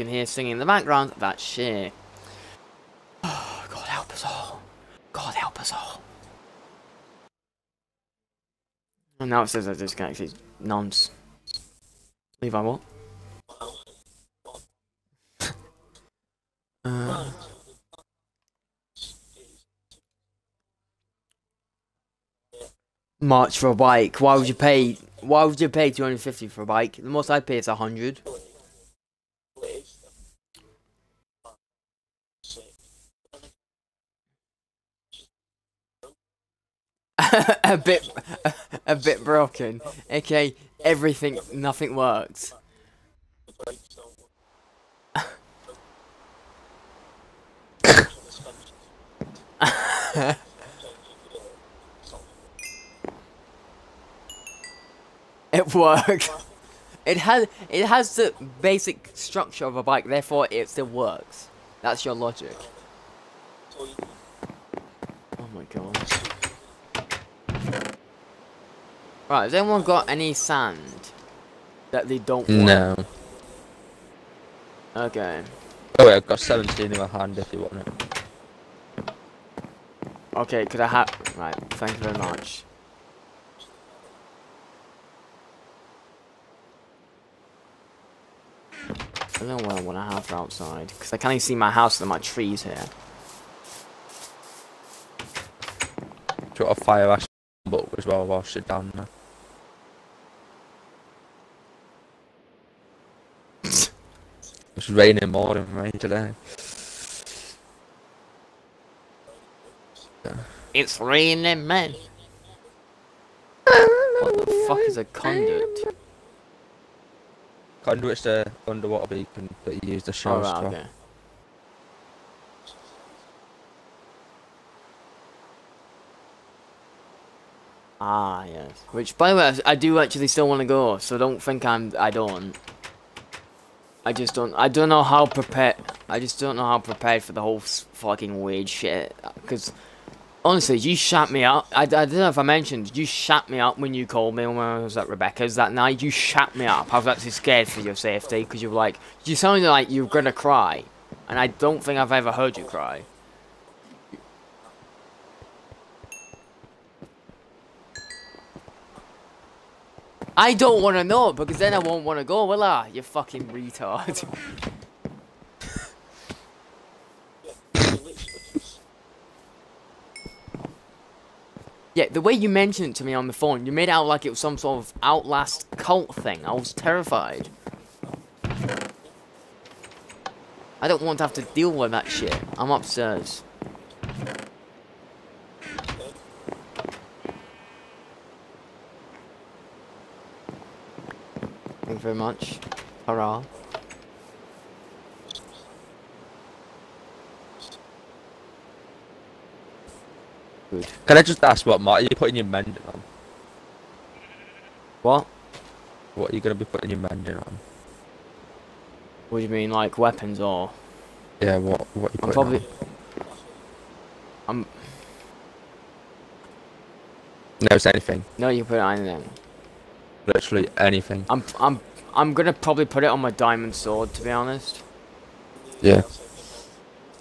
Can hear singing in the background. That's shit. Oh, God help us all. God help us all. And now it says I disconnected. Nonce. Levi, what? uh, March for a bike. Why would you pay? Why would you pay 250 for a bike? The most I'd pay is 100. a bit, a, a bit broken. Okay, everything, nothing works. it works. It has, it has the basic structure of a bike, therefore it still works. That's your logic. Oh my god. Right, has anyone got any sand that they don't want? No. Okay. Oh wait, I've got 17 in my hand if you want it. Okay, could I have... Right, thank you very much. I don't know what I want to have for outside, because I can't even see my house and my trees here. You a fire ash book as well whilst you're down there? It's raining more than rain today. It's raining, man. What the fuck is a conduit? Conduit's the underwater beacon that you use the Oh, right. Ah, yes. Which, by the way, I I do actually still want to go, so don't think I'm. I don't. I just don't. I don't know how prepared. I just don't know how prepared for the whole fucking weird shit. Because honestly, you shut me up. I, I don't know if I mentioned. You shut me up when you called me when I was at Rebecca's that night. You shut me up. I was actually scared for your safety because you were like, you sounded like you were gonna cry, and I don't think I've ever heard you cry. I don't want to know because then I won't want to go, will I? You fucking retard. yeah, the way you mentioned it to me on the phone, you made out like it was some sort of Outlast cult thing. I was terrified. I don't want to have to deal with that shit. I'm upstairs. Thank you very much. Hurrah. Good. Can I just ask what mod are you putting your mending on? What? What are you gonna be putting your mending on? What do you mean, like weapons or? Yeah, what what are you I'm putting probably. on? I'm. No, it's anything. No, you put it on anything. Literally anything. I'm. I'm. I'm gonna probably put it on my diamond sword, to be honest. Yeah.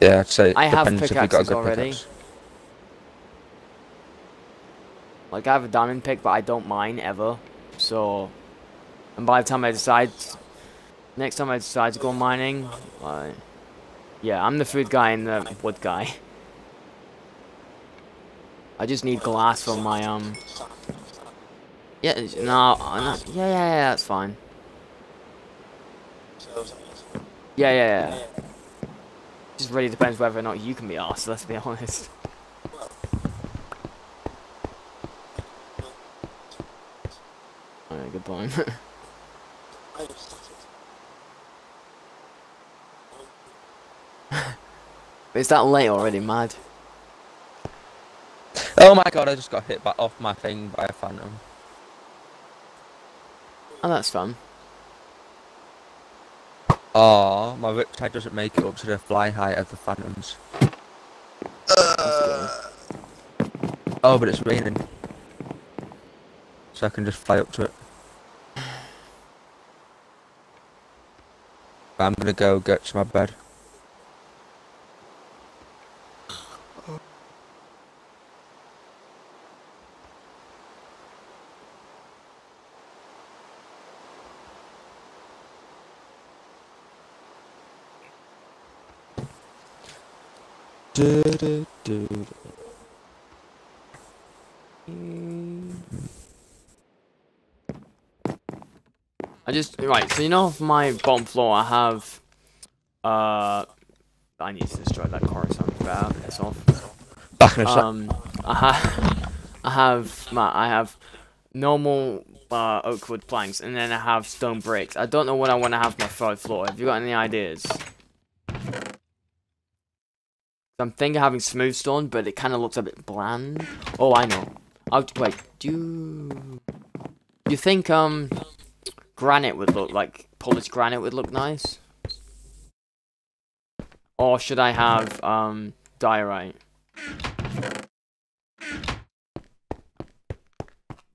Yeah, I'd say. I have depends if you've got a pickaxes already. pickaxe. Like I have a diamond pick, but I don't mine ever. So, and by the time I decide, next time I decide to go mining, like, yeah, I'm the food guy and the wood guy. I just need glass for my um. Yeah, no, no yeah, yeah, yeah, that's fine. Yeah, yeah, yeah. Just really depends whether or not you can be asked. Let's be honest. Alright, good point. It's that late already, mad. Oh my god, I just got hit by off my thing by a phantom. Oh, that's fun. Oh, my riptide doesn't make it up to the fly height of the phantoms. That's good. Oh, but it's raining. So I can just fly up to it. I'm gonna go get to my bed. I just right. So you know, for my bottom floor, I have. Uh, I need to destroy that coruscant. That it's off. Back in a. Um, I have, I have, Matt, I have normal uh, oak wood planks, and then I have stone bricks. I don't know what I want to have my third floor. Have you got any ideas? I'm thinking of having smooth stone, but it kind of looks a bit bland. Oh, I know. I'll, wait, do you, do you think um granite would look like polished granite would look nice? Or should I have um diorite?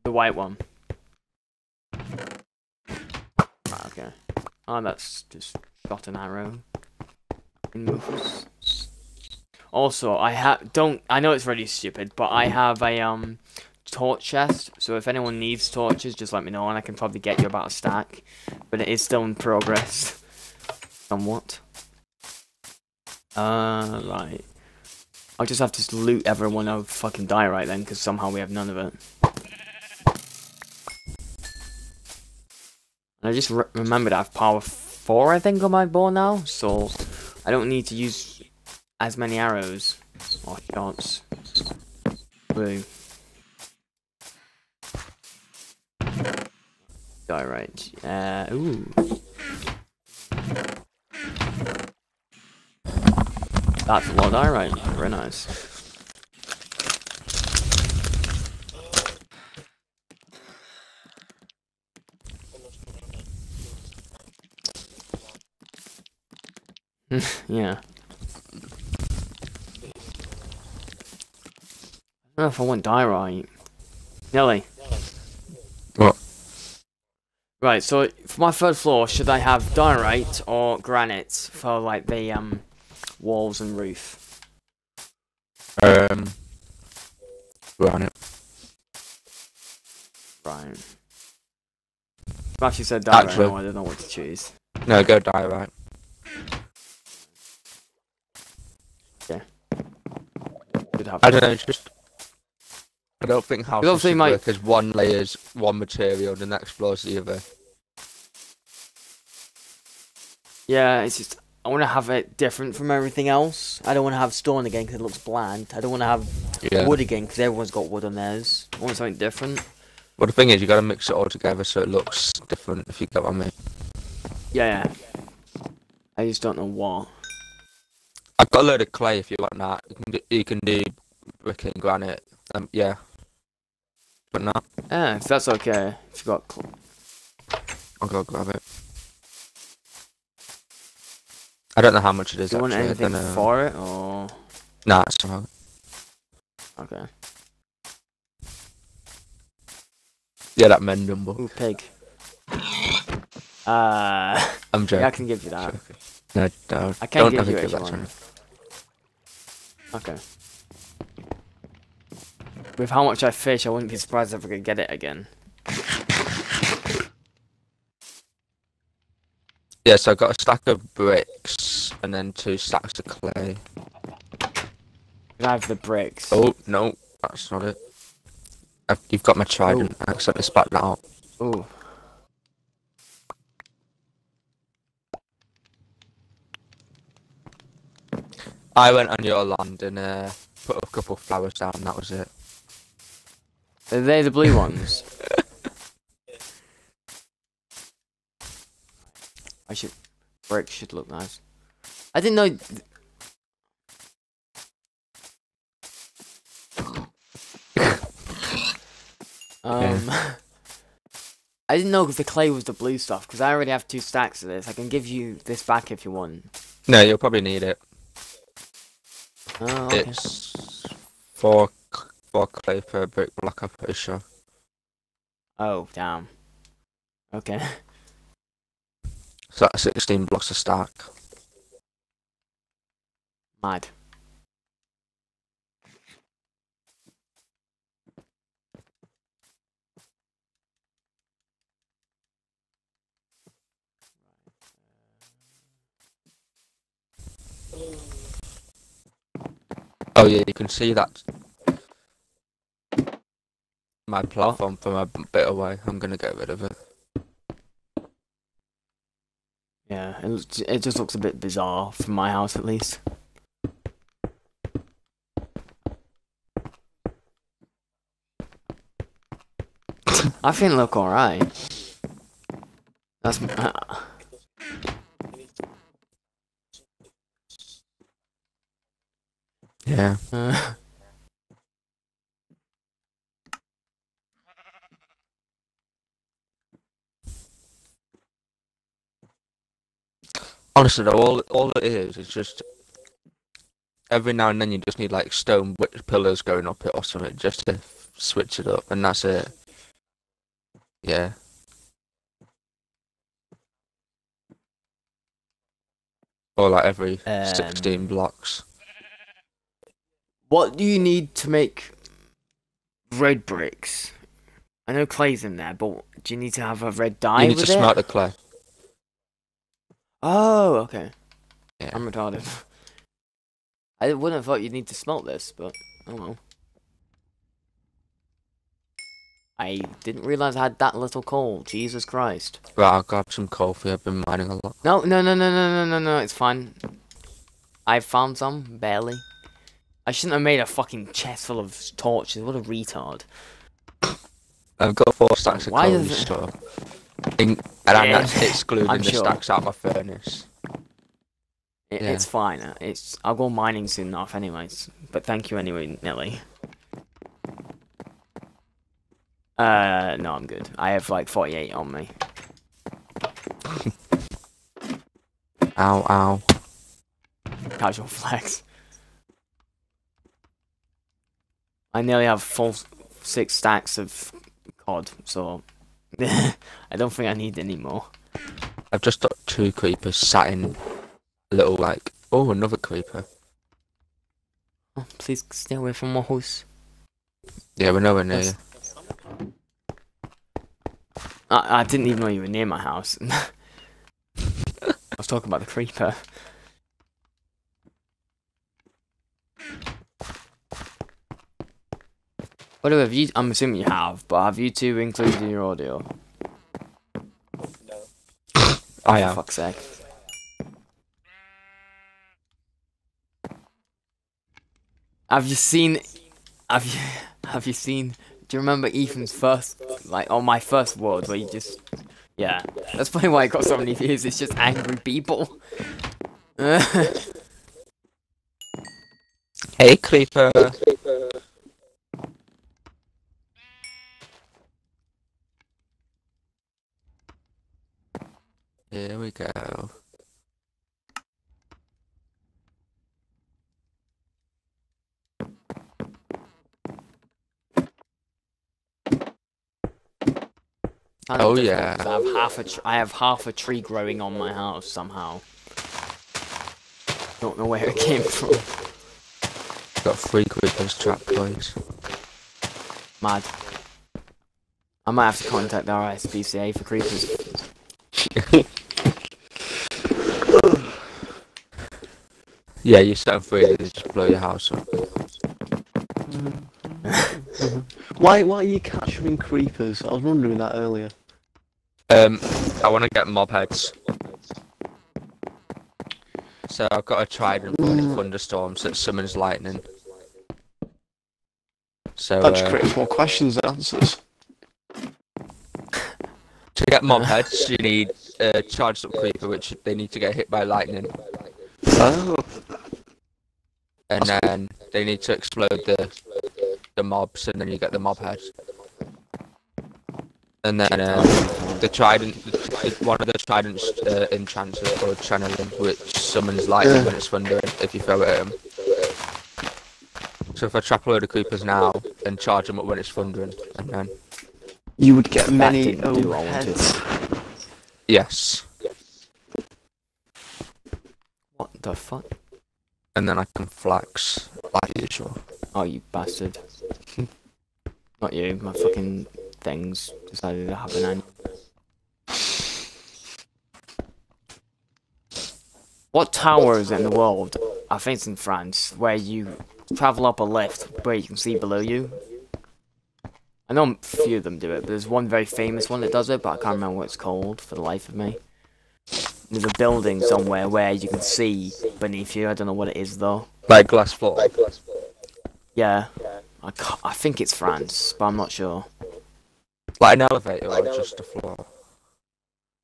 The white one. Ah, okay. Oh, that's just shot an arrow. In. Also, I have don't. I know it's really stupid, but I have a um torch chest. So if anyone needs torches, just let me know, and I can probably get you about a stack. But it is still in progress, somewhat. Uh, right. I'll just have to loot everyone of fucking diorite then, because somehow we have none of it. And I just re remembered I have power 4, I think, on my bow now, so I don't need to use as many arrows or shots. Blue. Diorite. Uh, ooh. That's a lot of diorite. Very nice. yeah. I don't know if I want diorite. Nelly. What? Right, so for my third floor, should I have diorite or granite for like the um walls and roof? Um, granite. Right. I've said diorite Actually- I don't know what to choose. No, go diorite. Yeah. I don't know. Just. I don't think houses obviously should my- work as one layer's one material, and the next floor's the other. Yeah, it's just I want to have it different from everything else. I don't want to have stone again because it looks bland. I don't want to have Yeah. wood again because everyone's got wood on theirs. I want something different. Well, the thing is, you got to mix it all together so it looks different. If you get what I mean. Yeah, yeah. I just don't know what. I've got a load of clay. If you want that, you can do, you can do brick and granite. Um, yeah. But not. Yeah, if that's okay. If you got I'll go grab it. I don't know how much it is Do you want actually. I anything don't know. for it or Nah, it's okay? Yeah, that mending book. Ooh, pig. Uh, I'm joking. yeah, I can give you that. No, don't. I can don't give ever you give that to me. Okay. With how much I fish, I wouldn't be surprised if I could get it again. Yeah, so I got a stack of bricks and then two stacks of clay. I have the bricks. Oh no, that's not it. I've, you've got my trident. I accidentally spat that out. Ooh. I went on your land and uh, put a couple of flowers down. That was it. Are they the blue ones? I should. Brick should look nice. I didn't know. th- Um, I didn't know if the clay was the blue stuff because I already have two stacks of this. I can give you this back if you want. No, you'll probably need it. Oh, okay. It's four four clay per brick block. I'm pretty sure. Oh, damn. Okay. So that's 16 blocks a stack. Mad. Oh yeah, you can see that. My platform from a bit away. I'm gonna get rid of it. Yeah, it, looks, it just looks a bit bizarre from my house at least. I think it look alright. That's uh, Yeah. uh, Honestly, though, all all it is is just every now and then you just need like stone pillars going up it or something just to switch it up, and that's it. Yeah. Or like every Um, 16 blocks. what do you need to make red bricks? I know clay's in there, but do you need to have a red dye you need to smelt the clay. Oh, okay. Yeah. I'm retarded. I wouldn't have thought you'd need to smelt this, but oh well. I didn't realize I had that little coal. Jesus Christ. Right, I'll grab some coal for you. I've been mining a lot. No, no, no, no, no, no, no, no. It's fine. I found some, barely. I shouldn't have made a fucking chest full of torches. What a retard. I've got four stacks of Why coal it-. In, and I'm Yeah, not excluding I'm the sure. stacks out my furnace. It, Yeah. It's fine. uh, It's I'll go mining soon enough, anyways. But thank you anyway, Nelly. Uh, no, I'm good. I have like 48 on me. Ow, ow. Casual flex. I nearly have full six stacks of cod, so I don't think I need any more. I've just got two creepers sat in a little like. Oh, another creeper. Oh, please stay away from my house. Yeah, we're nowhere near. Yes. you. I, I didn't even know you were near my house. I was talking about the creeper. By the way, have you, I'm assuming you have, but have you two included in your audio? I For am. fuck's sake. Have you seen? Have you? Have you seen? Do you remember Ethan's first, like, on my first word where you just, yeah, that's probably why I got so many views. It's just angry people. Hey, creeper. Here we go. Oh, yeah. I have half a I have half a tree growing on my house somehow. Don't know where it came from. Got three creepers trapped, boys. Mad. I might have to contact the RSPCA for creepers. Yeah, you set them free, they just blow your house up. Why why are you capturing creepers? I was wondering that earlier. Um, I want to get mob heads. So I've got a trident for any thunderstorms that summons lightning. So That just uh, creates more questions than answers. to get mob heads, you need a charged up creeper, which they need to get hit by lightning, Oh, and then they need to explode the the mobs, and then you get the mob head. And then um, the trident, the, one of the tridents uh, enchants is called channeling, which summons lightning Yeah. when it's thundering if you throw it at 'em. So if I trap a load of creepers now and charge them up when it's thundering, and then you would get many do what I wanted. overheads. yes, The fuck? and then I can flex like usual. Oh, you bastard. Not you, my fucking things decided to happen on What tower is it in the world? I think it's in France, where you travel up a lift where you can see below you. I know a few of them do it, but there's one very famous one that does it, but I can't remember what it's called for the life of me. There's a building somewhere where you can see beneath you. I don't know what it is though. Like glass floor. Yeah, I, ca- I think it's France, but I'm not sure. Like an elevator or just a floor.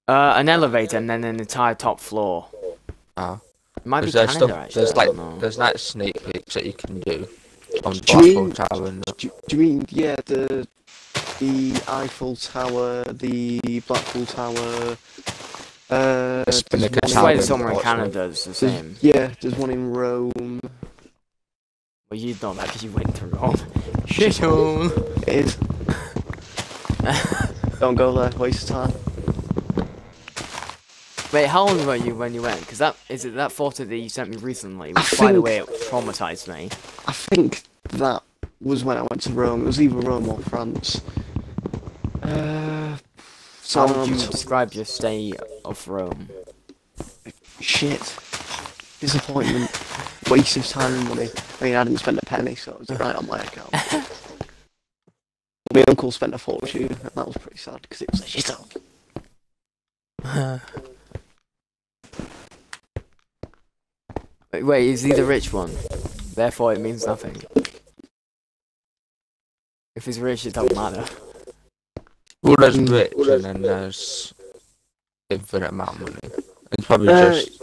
Uh, an elevator and then an entire top floor. Ah. It might be There's, Canada stuff, actually. there's like don't know. there's like sneak peeks that you can do on Do you Blackpool mean- Tower and Do, do you mean yeah the the Eiffel Tower, the Blackpool Tower? Uh, there's one swear Tower in- there's somewhere in Canada it's the same. Yeah, there's one in Rome. Well, you know that because you went to Rome. Shit on. It is. Don't go there. Waste of time. Wait, how old were you when you went? Because that is it that photo that you sent me recently, which by the way it traumatized me. I think that was when I went to Rome. It was either Rome or France. Uh, so How would you describe your stay of Rome? shit, disappointment, waste of time and money. I mean, I didn't spend a penny, so it was right on my account. my uncle spent a fortune, and that was pretty sad because it was a shithole. Wait, wait, is he the rich one? Therefore, it means nothing. If he's rich, it don't matter. Who doesn't rich and then there's infinite amount of money. It's probably Uh, just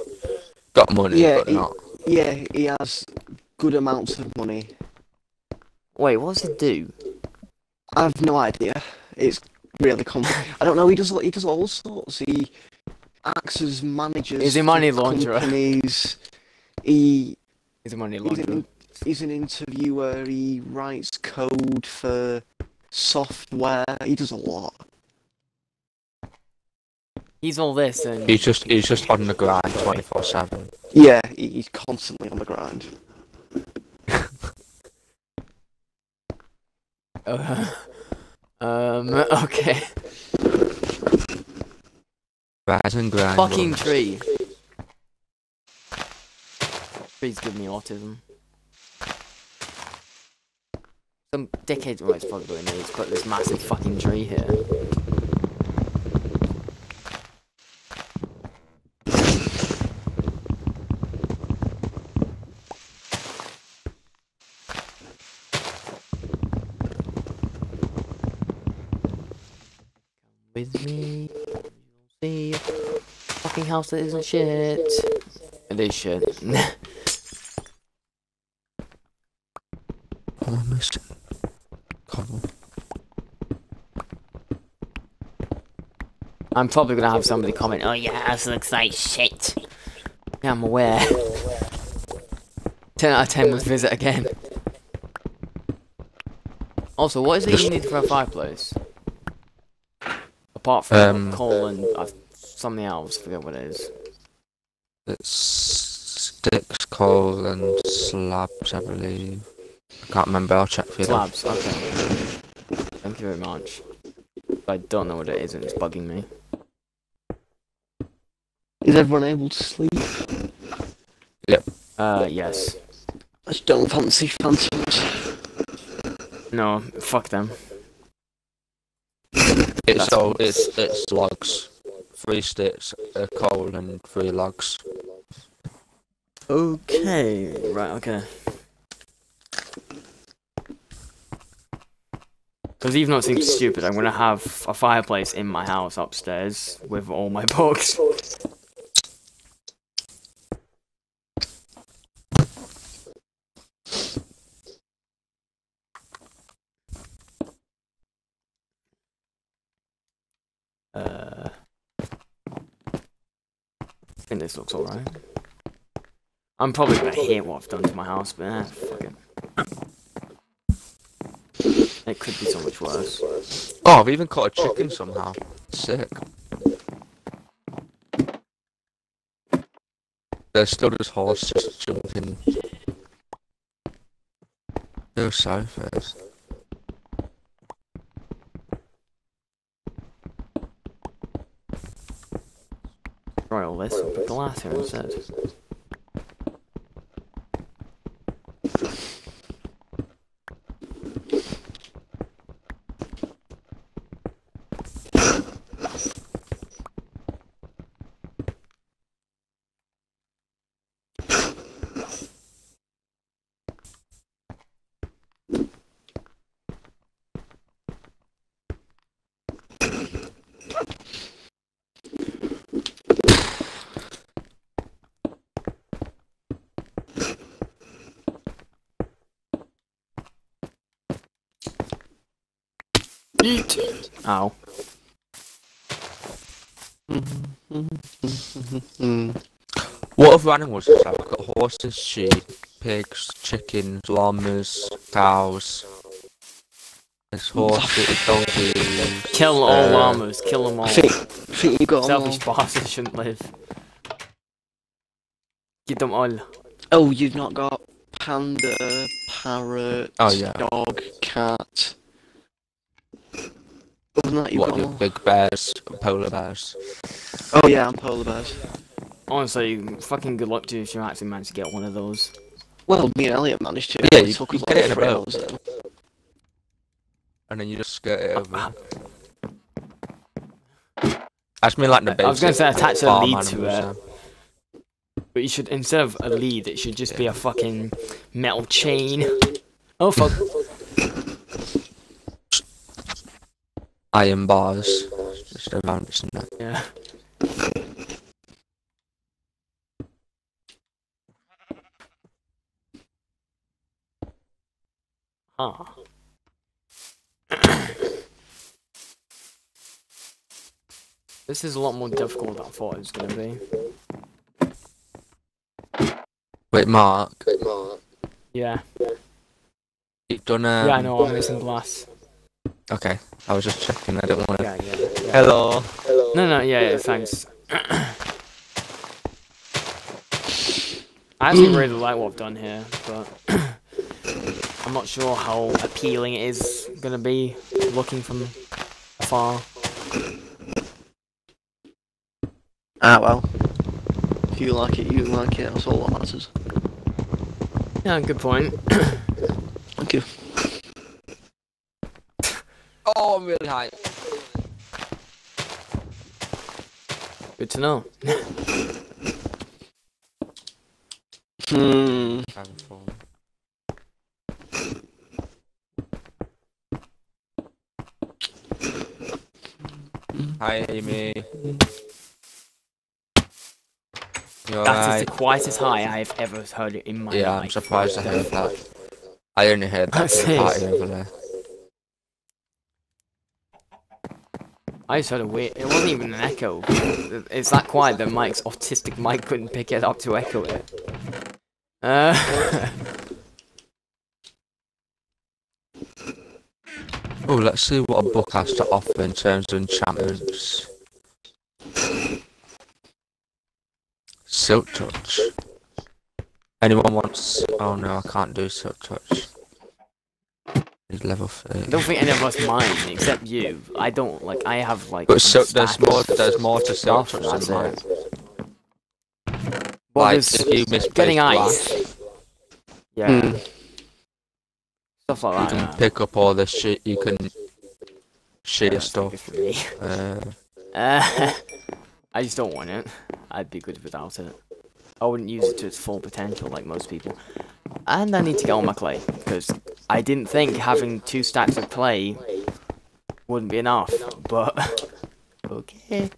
got money yeah, but he- not. Yeah, he has good amounts of money. Wait, what does he do? I have no idea. It's really complicated. I don't know. He does. He does all sorts. He acts as managers. Is he money for launderer? Companies. He He's a money He's launderer. an, he's an interviewer. He writes code for software. He does a lot. He's all this and He's just he's just on the grind twenty four seven. Yeah, he's constantly on the grind. Uh, um. Okay. Rise and grind. Fucking runs. tree. Trees give me autism. Some dickhead. Well, it's probably me. It's put this massive fucking tree here. with me. You'll see a fucking house that isn't shit. It is shit. Almost. Cobble. I'm probably gonna have somebody comment, oh yeah, this looks like shit. Yeah, I'm aware. 10 out of 10 must visit again. Also, what is it you need for a fireplace? Apart from Um, coal and uh, something else, forget what it is. It's sticks, coal, and slabs, I believe. I can't remember. I'll check for you. though. Slabs, okay. Thank you very much. I don't know what it is and it's bugging me. Is everyone able to sleep? Yep. Uh, yes. I just don't fancy phantoms. No, fuck them. It's That's- all it's it's logs, three sticks, a coal, and three logs. Okay, right, okay. Because even though it seems stupid, I'm gonna have a fireplace in my house upstairs with all my books. Think this looks alright. I'm probably gonna hate what I've done to my house, but eh, fuck it. It could be so much worse. Oh, I've even caught a chicken somehow. Sick. There's still this horse just jumping. Go south first. Try all this and Ow. What other animals is there? I've got horses, sheep, pigs, chickens, llamas, cows. There's horses, donkeys. Kill all uh, llamas, kill them all. I think, I think you got 'em all. Selfish bastards shouldn't live. Get them all. Oh, you've not got panda, parrot, Oh, yeah. dog, cat. Other than that, you've What, got the them all. Big bears, polar bears? Oh yeah, and polar bears. Honestly, fucking good luck to you if you actually manage to get one of those. Well, me and Elliot managed to. Yeah, you- took you get it in a three boat. hours. And then you just skirt it Ah. over. That's me like the basic. I was gonna say attach a farm lead to animals, But you should, instead of a lead, it should just be a fucking metal chain. Oh fuck. Iron bars. Just around, isn't it? Yeah. Huh. this is a lot more difficult than I thought it was gonna be. Wait, Mark. Yeah. You've done um, yeah, I know, I'm missing glass. Okay, I was just checking. I didn't want to. Yeah, yeah. yeah. Hello. No, no, yeah, yeah, thanks. I actually really like what I've done here, but I'm not sure how appealing it is gonna be looking from afar. Ah well. If you like it, you like it. That's all that matters. Yeah, good point. Thank you. I'm really high. Good to know. Hmm. Hi, Amy. You That is alright? the quietest high I have ever heard in my Yeah, life. I'm surprised I heard that. I only heard that That's it. party over there. I just heard a weird. It wasn't even an echo. It's that quiet that Mike's autistic Mike couldn't pick it up to echo it. Uh, Oh, let's see what a book has to offer in terms of enchantments. Silk touch. Anyone wants? Oh no, I can't do silk touch. It's level I three. don't think any of us mind except you. I don't like. I have like. But some silk, there's more. There's more to silk stuff, touch that's than mine. it. Well, like there's if you misplace getting glass, ice. Yeah. Hmm. Stuff you like can that. pick up all this shit. You can share That's stuff. good for me. Uh, Uh, I just don't want it. I'd be good without it. I wouldn't use it to its full potential like most people. And I need to get all my clay because I didn't think having two stacks of clay wouldn't be enough. But okay.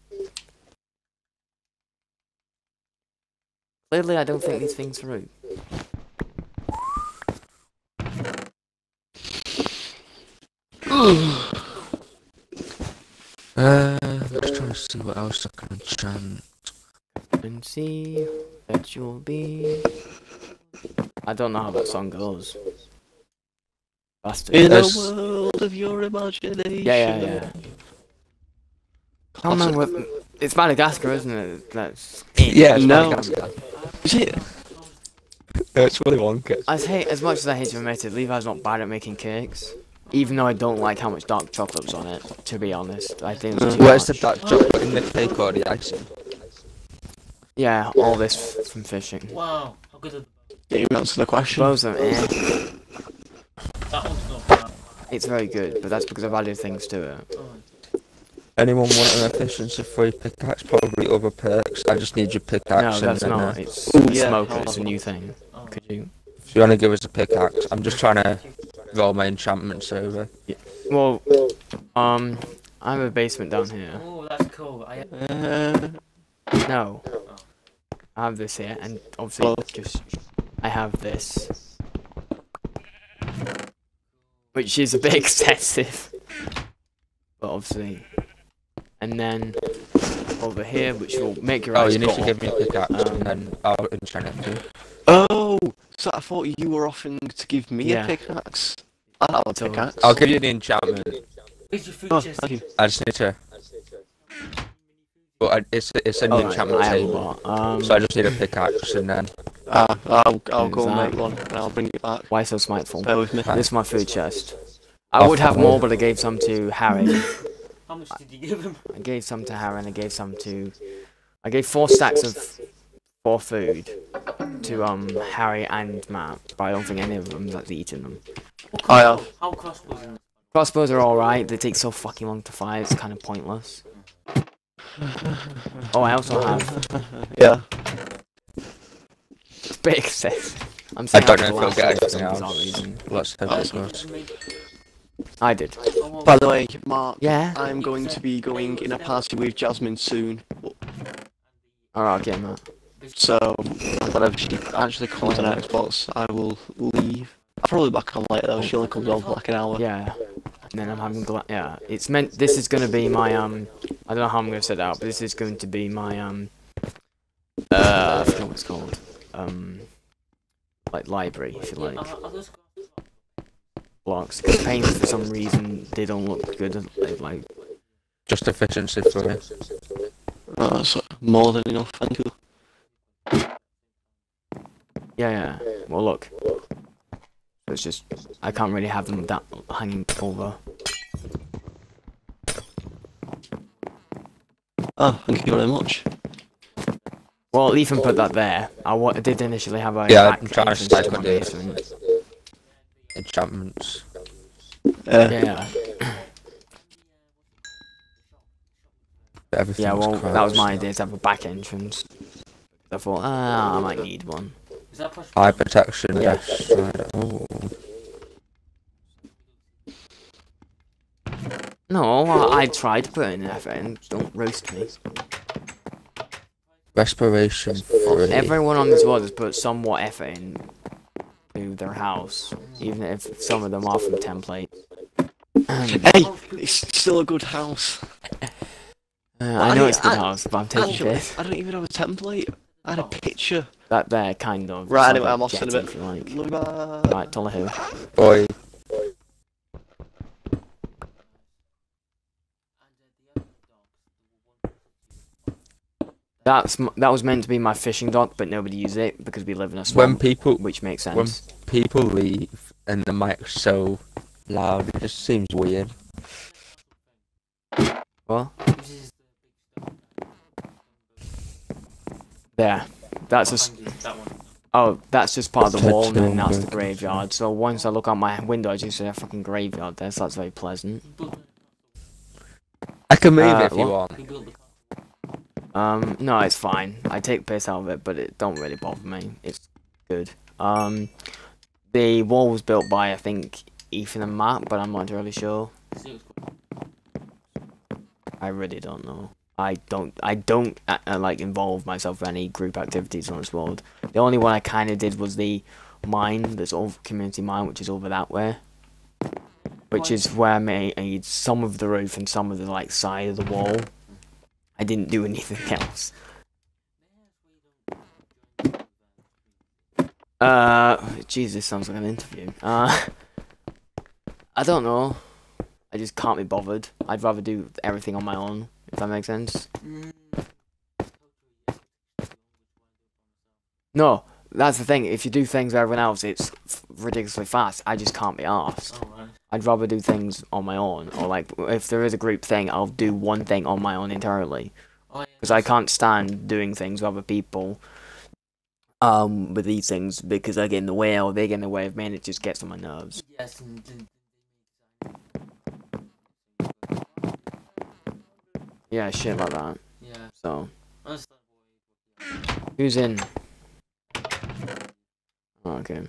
Clearly, I don't think these things through. uh, let's try to see what else I can enchant. And see that you'll be. I don't know how that song goes. Bastard. In a There's- world of your imagination. Yeah, yeah, yeah. I can't remember what, it's Madagascar, isn't it? That's it. Yeah, it's No. Madagascar. Is it? It's Willy Wonka. As hate as much as I hate to admit it, Levi's not bad at making cakes. Even though I don't like how much dark chocolate's on it, to be honest. I think it's too Where's the dark chocolate in the cake or the icing? Yeah, all this f- from fishing. Wow, how good are Yeah, you answer the question. Both of them, eh? that one's not bad. It's very good, but that's because I've added things to it. Oh, Anyone want an efficiency free pickaxe? Probably other perks. I just need your pickaxe. No, that's then, not. uh, It's Ooh, yeah, smoker. It's a new thing. oh. Could you? if you want to give us a pickaxe, I'm just trying to roll my enchantments over. Well, um, I have a basement down here. Oh, that's cool. I Uh, No, I have this here, and obviously Oh. just I have this, which is a bit excessive, but obviously, and then over here, which will make your Oh, eyes you need to give me a pickaxe Um, and then I'll enchant it too. oh, so I thought you were offering to give me Yeah. a pickaxe. I'll have a pickaxe. I'll give you the enchantment. Where's your food Oh, chest? thank you. I just need to. But I, it's it's a new Oh, right, enchantment I table. Um, so I just need a pickaxe and then. Ah, I'll, I'll go Is and make one and I'll bring it back. why so spiteful? Bear with me. This is my food chest. I Oh, would have more, but I gave some to Harry. How much did you give him? I gave some to Harry, and I gave some to. I gave four stacks of four food to um Harry and Matt, but I don't think any of them's actually eaten them. What I have. How crossbows Crossbows are alright, they take so fucking long to fire, it's kind of pointless. Oh, I also oh. have Yeah. big excess. I'm I don't know if we'll get bit for anything some bizarre else. reason. Let's hope Oh. it. I did. Oh, By the way, Mark, Yeah. I'm going to be going in a party with Jasmine soon. Alright, I okay, Matt. So, whenever she actually comes on Xbox, I will leave. I'll probably back on later though. She only comes on for like an hour. Yeah. And then I'm having gla- yeah. It's meant. This is gonna be my um. I don't know how I'm gonna set it out, but this is going to be my um. Uh, I forget what it's called. Um. Like library, if you like. Are, are those blocks. Because paints for some reason they don't look good. They like Just efficiency for it. Oh, that's more than enough. Thank you. yeah, yeah. Well, look. It's just I can't really have them that hanging over. Oh, thank you very much. Well, Ethan put that there. I, wa- I did initially have a Yeah, back I'm trying to entrance to stack my basement. Enchantments. Uh, Yeah, yeah. Well, that was my idea to have a back entrance. I thought, ah, I might need one. Is that push? Eye protection, Yeah. yes. Right. Oh. No, I, I tried to put in an effort don't roast me. Respiration free. Everyone on this world has put somewhat effort in to their house, even if some of them are from template. hey, it's still a good house. Uh, I know I- it's a good I- house, but I'm taking Actually, this. I don't even have a template. I had a picture. That there, kind of. Right, It's anyway, like I'm off in a jetty, bit. If you like. Love you. Right, Dollar Boy, That's that was meant to be my fishing dock, but nobody used it because we live in a swamp. when people which makes sense. when sense. people leave and the mic's so loud, it just seems weird. Well, This is there. That's just that one. oh, that's just part of the wall, and then that's the graveyard. So once I look out my window, I just see a fucking graveyard there. So that's very pleasant. I can move Uh, it if you want. the, who built the Um, no, it's fine. I take piss out of it, but it don't really bother me. It's good. Um, the wall was built by I think Ethan and Matt, but I'm not really sure. See what's going I really don't know. I don't. I don't uh, uh, like involve myself in any group activities on this world. The only one I kind of did was the mine, this old community mine, which is over that way. Which is where I made, I made some of the roof and some of the like side of the wall. I didn't do anything else. Uh, Jesus, sounds like an interview. Uh, I don't know. I just can't be bothered. I'd rather do everything on my own, if that makes sense. No, that's the thing. If you do things with everyone else, it's ridiculously fast. I just can't be asked. Alright. I'd rather do things on my own, or like if there is a group thing, I'll do one thing on my own entirely Oh, yeah, because I can't stand doing things with other people. Um, with these things because I get in the way or they get in the way of me, and it just gets on my nerves. Yes, and then Yeah, shit like that. yeah. So who's in? Oh, okay.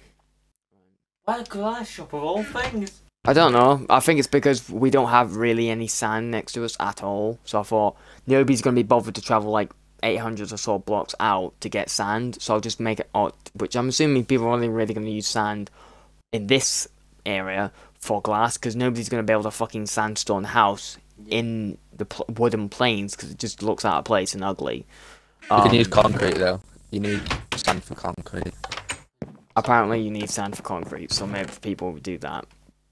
Why glass shop of all things? I don't know. I think it's because we don't have really any sand next to us at all. So I thought nobody's gonna be bothered to travel like 800 or so blocks out to get sand. So I'll just make it out. Which I'm assuming people are only really gonna use sand in this area for glass because nobody's gonna build a fucking sandstone house in the pl- wooden planes because it just looks out of place and ugly. You can Um, use concrete though. You need sand for concrete. apparently, you need sand for concrete, so maybe people would do that.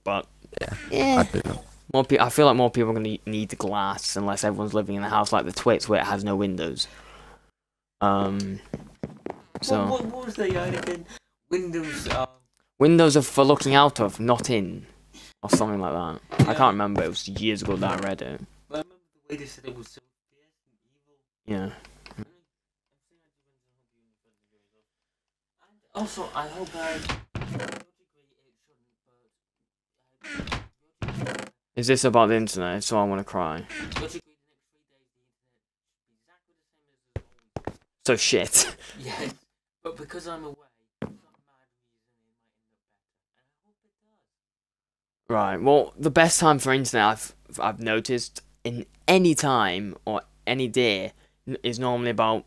But Yeah. yeah, I'd do that. More pe- I feel like more people are gonna need the glass unless everyone's living in a house like the Twits where it has no windows. Um, so What, what, what was the yard again? Windows. Um, windows are for looking out of, not in, or something like that. I can't remember. It was years ago that I read it. I remember the way they said it was so fierce and evil. Yeah. And also, I hope I. Is this about the internet? So I want to cry. So shit. Yes, but because I'm away, for some mad reason, it might end up better. And I hope it does. Right. Well, the best time for internet I've I've noticed in any time or any day is normally about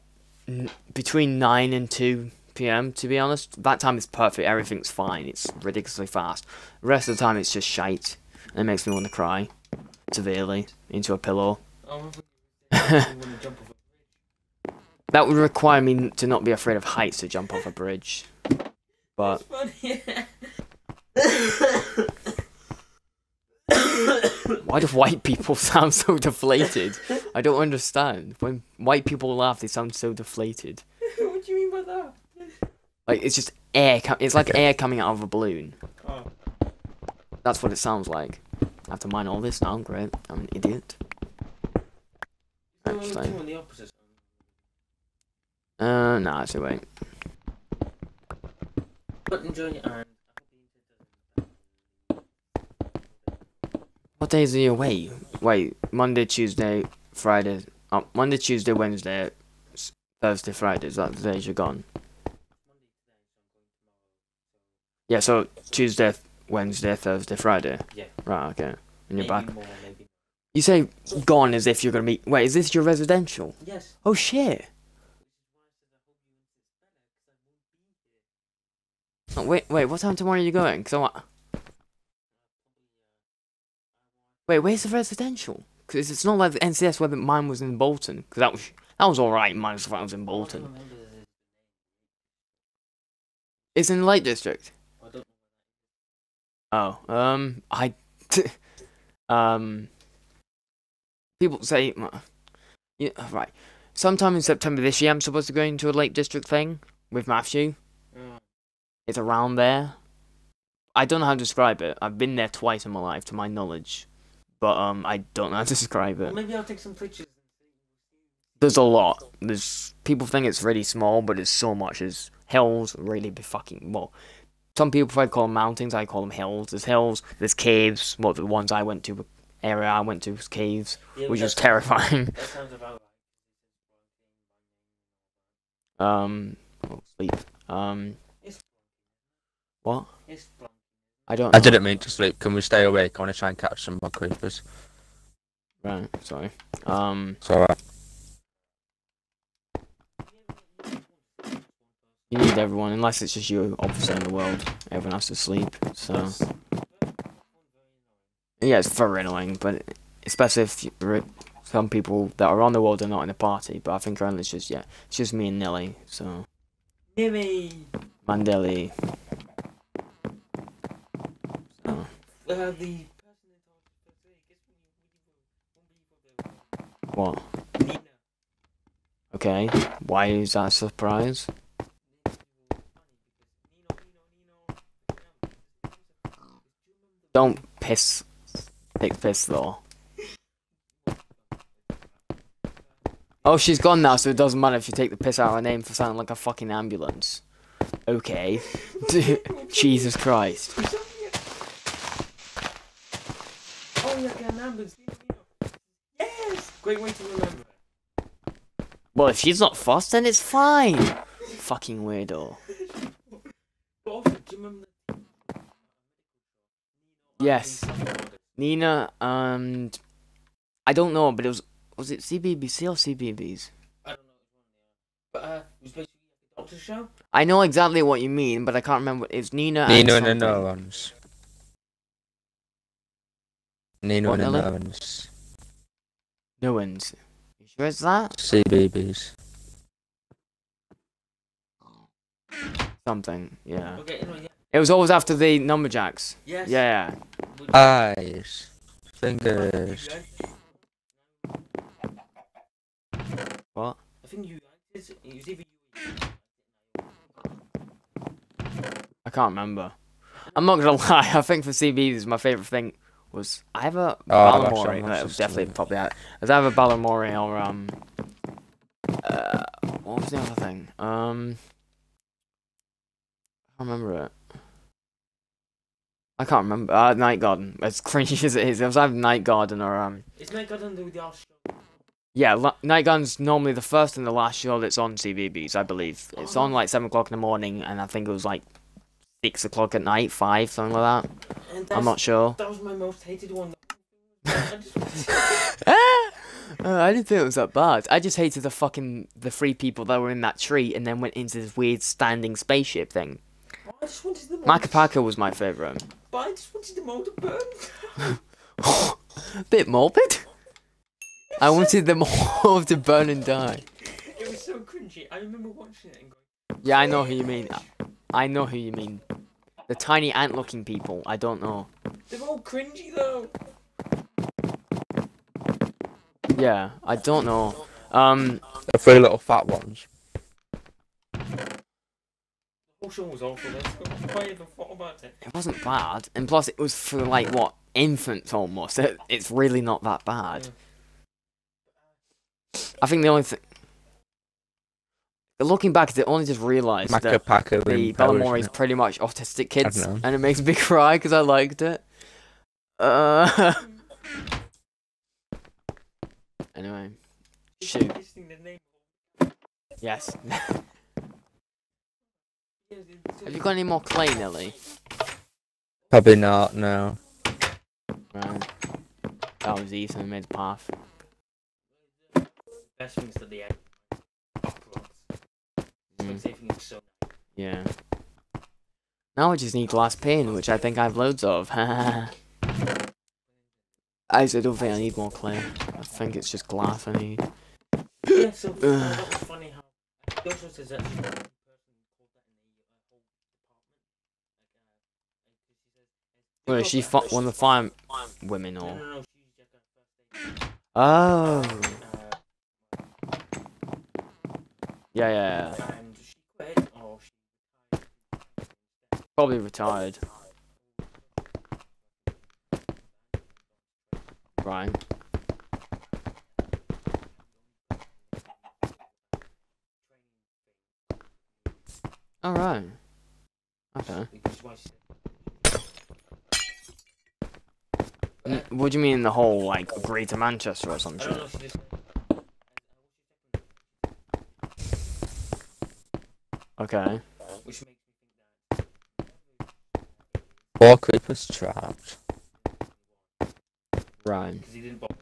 between nine and two p.m. To be honest, that time is perfect. Everything's fine. It's ridiculously fast. The rest of the time, it's just shite. And it makes me want to cry severely into a pillow. That would require me to not be afraid of heights to jump off a bridge. But. why do white people sound so deflated? I don't understand. When white people laugh, they sound so deflated. what do you mean by that? Like it's just air. Co- it's like air coming out of a balloon. Oh. That's what it sounds like. I have to mind all this now. Great. I'm an idiot. Actually. on the opposite side. Uh, nah, actually wait. But enjoy it and I hope the internet doesn't. What days are you away? Wait, Monday, Tuesday, Friday. Oh, Monday, Tuesday, Wednesday, Thursday, Friday. Is that the days you're gone? Yeah, so Tuesday, Wednesday, Thursday, Friday. Yeah. Right. Okay. And you're Maybe back. more. You say gone as if you're gonna be. Wait, is this your residential? Yes. Oh shit. Oh, wait, wait. What time tomorrow are you going? Cause I want. Wait, where's the residential? Because it's not like the NCS where the mine was in Bolton. Because that was that was all right. Mine was when I was in Bolton. It's in the Lake District. Oh, um, I, um, people say, yeah, right. Sometime in September this year, I'm supposed to go into a Lake District thing with Matthew. know. It's around there. I don't know how to describe it. I've been there twice in my life, to my knowledge, but um, I don't know how to describe Well, it. maybe I'll take some pictures. There's a lot. There's people think it's really small, but it's so much. There's hills, really be fucking well. Some people probably call them mountains. I call them hills. There's hills. There's caves. What Well, the ones I went to, area I went to was caves, Yeah, which was terrifying. That sounds about Um, oh, sleep. Um. It's what? it's. I don't. I know. didn't mean to sleep. Can we stay awake? I want to try and catch some more creepers. Right. Sorry. Um, It's alright. you need everyone, unless it's just you, obviously in the world. Everyone has to sleep. So yeah, it's very annoying, but especially if you, some people that are on the world are not in the party. But I think currently it's just yeah, it's just me and Nelly. So Nimmy. Mandeli. uh, the What? Nina. Okay, why is that a surprise? Don't piss. Take piss though. Oh, she's gone now, so it doesn't matter if you take the piss out of her name for sounding like a fucking ambulance. Okay. Jesus Christ. Yeah, get. Yes! Great way to remember. Well, if she's not fast, then it's fine. Fucking weirdo. But also, do you remember the... Yes. Nina and I don't know, but it was was it CBBC or CBeebies? I don't know which one they are. But, uh, it was basically a doctor show. I know exactly what you mean, but I can't remember. It's Nina. Nino and and the something. Nolans. Nino What, and the Nelly? Nolans. No one's. You sure it's that? CBeebies. Something. Yeah. Okay, anyway, yeah. It was always after the numberjacks. Yes. Yeah. Which- Eyes. Fingers. What? I think you liked it. It was either you I can't remember. I'm not gonna lie. I think for CBeebies, is my favorite thing was either Oh, I watched Balamory. that, No, it was definitely weird. probably that. It was either Balamory or um. Uh, what was the other thing? Um. I can't remember it. I can't remember. Uh, Night Garden. As cringy as it is, it was either Night Garden or um. It's not got under the last show. Yeah, La- Night Garden's normally the first and the last show that's on CBeebies, I believe. It's on like seven o'clock in the morning, and I think it was like six o'clock at night, five, something like that. I'm not sure. That was my most hated one. I Uh, I didn't think it was that bad. I just hated the fucking the three people that were in that tree and then went into this weird standing spaceship thing. I just wanted them all. Was my favorite. But I just wanted them all to burn. Bit morbid. I wanted them all to burn and die. It was so cringy. I remember watching it and going, Yeah, I know who you mean. I know who you mean. The tiny ant-looking people. I don't know. they're all cringy though. Yeah, I don't know. Um, The three little fat ones. The whole show was awful. That's why I even thought about it. it wasn't bad, and plus it was for like what infants almost. It, it's really not that bad. I think the only thing. Looking back, I only just realised that Macca the Bellamore is pretty much autistic kids, and it makes me cry because I liked it. Uh. anyway, shoot. Listing the name. Yes. Have you got any more clay, Nelly? Probably not, no. Right. That was Ethan who made the path. Best things at the end. Mm, so yeah. Now I just need glass pane, which I think I have loads of. I actually don't think I need more clay. I think it's just glass I need. Yeah, so that was funny how he says actually one person called that in the whole department. Like, like, 'cause she says, Well, "They fought one of the fire women or. no, no, she's just at first aid. Oh. Uh, Yeah, yeah, yeah. and she quit, or she Probably retired. Right. Okay. why she said N- What do you mean the whole, like, Greater Manchester or some I shit? don't know, she just Okay. which makes Four creepers trapped. Right. because he didn't bother.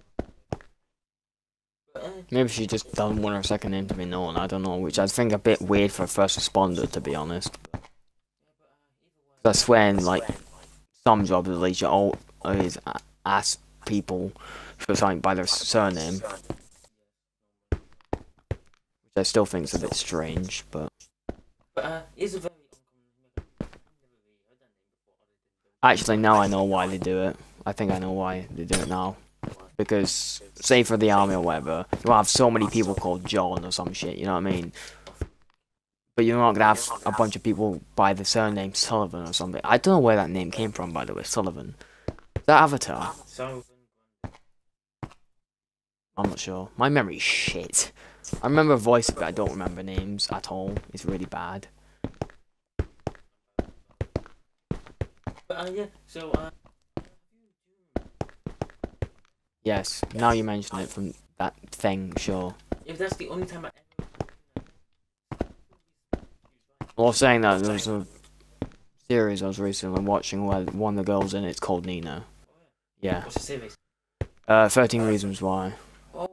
But, uh, Maybe she just doesn't want her second name to be known, I don't know, which I think a bit weird for a first responder, to be honest. That's when like, some jobs at least, you all always ask people for something by their surname. Which I still think is a bit strange, but... but uh, it's a very uncommon. I've never really heard that name before. other than the- Actually, now I know why they do it. I think I know why they do it now. Because, say for the army or whatever, you'll have so many people called John or some shit, you know what I mean? But you're not gonna have a bunch of people by the surname Sullivan or something. I don't know where that name came from, by the way, Sullivan. That Avatar. I'm not sure. My memory's shit. I remember voice, but I don't remember names at all. It's really bad. Uh, yeah, so uh, Yes, now you mention it from that thing, sure. if that's the only time I ever Well, saying that, there's a series I was recently watching where one of the girls in it's called Nina. Yeah. what's the series? Uh, 13 Reasons Why. Oh,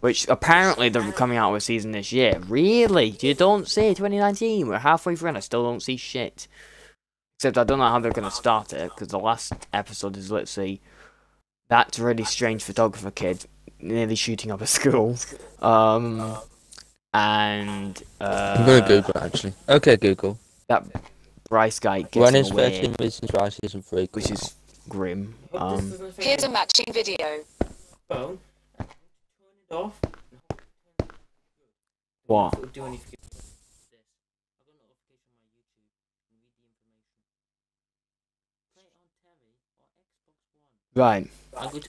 Which apparently they're coming out with a season this year. Really? You don't see 2019? We're halfway through and I still don't see shit. Except I don't know how they're going to start it, because the last episode is, let's see, that really strange photographer kid nearly shooting up a school. Um, and uh, I'm gonna Google it, actually. Okay, Google. that Bryce guy gets When is away, 13 Reasons Why season 3? which is grim. Um, this doesn't affect Here's a matching video. phone. Turn it off. what? It'll do anything. This. I got a notification on my YouTube. You can read the information. Play it on Terry or Xbox One. Right. I'm going to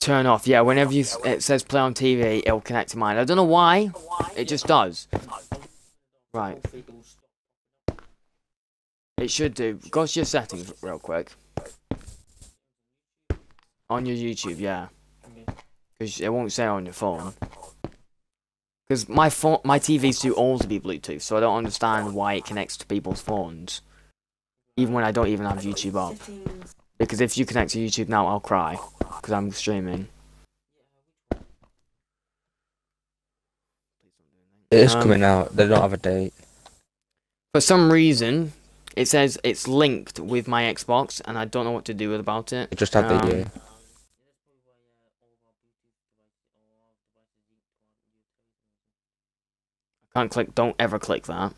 turn off. Yeah, whenever you it says play on TV, it'll connect to mine. I don't know why. It just does. Right. It will stop. It should do. Go to your settings real quick. On your YouTube, yeah. Because it won't say on your phone. Because my phone, my TV's too old to be Bluetooth, so I don't understand why it connects to people's phones. Even when I don't even have YouTube up. Because if you connect to YouTube now, I'll cry. Because I'm streaming. It is Um, coming out. They don't have a date. For some reason, it says it's linked with my Xbox, and I don't know what to do about it. They just have the um, year. I can't click. Don't ever click that.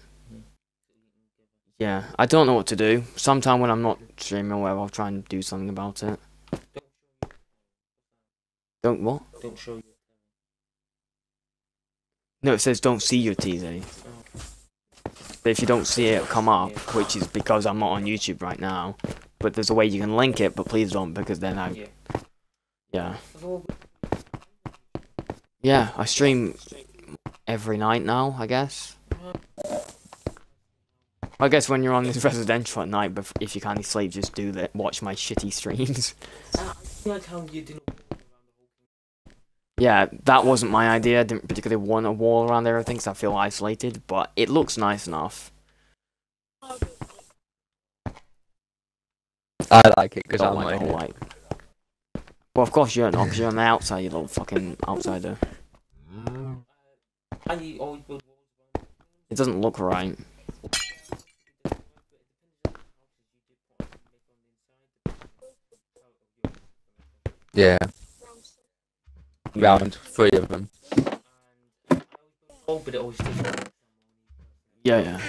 Yeah, I don't know what to do. Sometime when I'm not streaming or whatever, I'll try and do something about it. Don't what? Don't show you. No, it says don't see your TV. But if you don't see it come up, which is because I'm not on YouTube right now, but there's a way you can link it, but please don't because then I Yeah. yeah yeah I stream every night now. I guess. I guess when you're on this residential at night, but if you can't sleep, just do that. Watch my shitty streams. Uh, I feel like how you didn't. Yeah, that wasn't my idea. I didn't particularly want a wall around everything, so I feel isolated. But it looks nice enough. I like it because I'm like, God, like. Well, of course you're not, because you're on the outside, you little fucking outsider. I always build walls. It doesn't look right. Yeah. Round three of them. Oh, but it always takes. Yeah, yeah.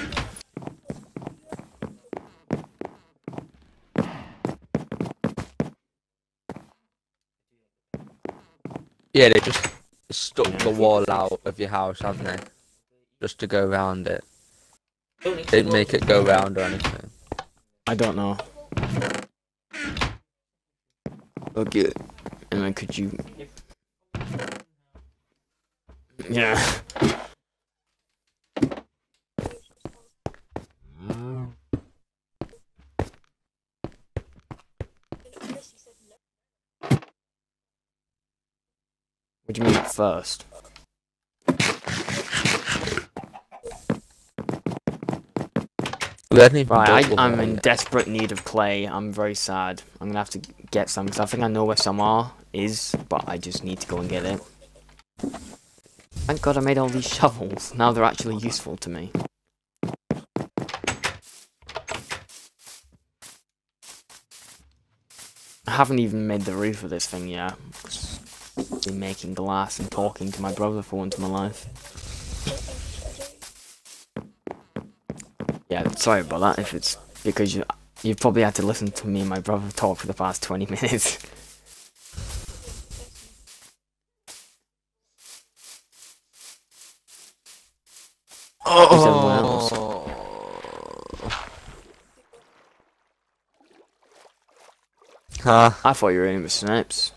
Yeah, they just stuck the wall out of your house, haven't they? Just to go round it. They didn't make it go round or anything. I don't know. Okay. And then could you? Yeah. What do you mean first? We hadn't even Right, I, I'm in desperate need of clay. I'm very sad. I'm gonna have to get some because I think I know where some are is, but I just need to go and get it. Thank God I made all these shovels. Now they're actually useful to me. I haven't even made the roof of this thing yet. I've been making glass and talking to my brother for once in my life. Yeah, sorry about that. If it's because you you've probably had to listen to me and my brother talk for the past twenty minutes. Is everyone else? Huh? I thought you were in with Snipes.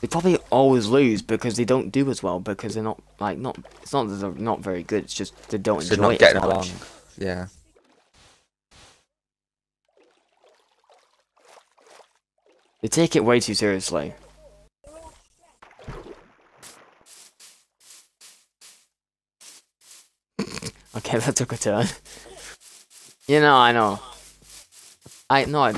They probably always lose because they don't do as well because they're not like not. It's not that they're not very good. It's just they don't They're enjoy it as much. along. Yeah. They take it way too seriously. okay, that took a turn. You know, I know. I know. I.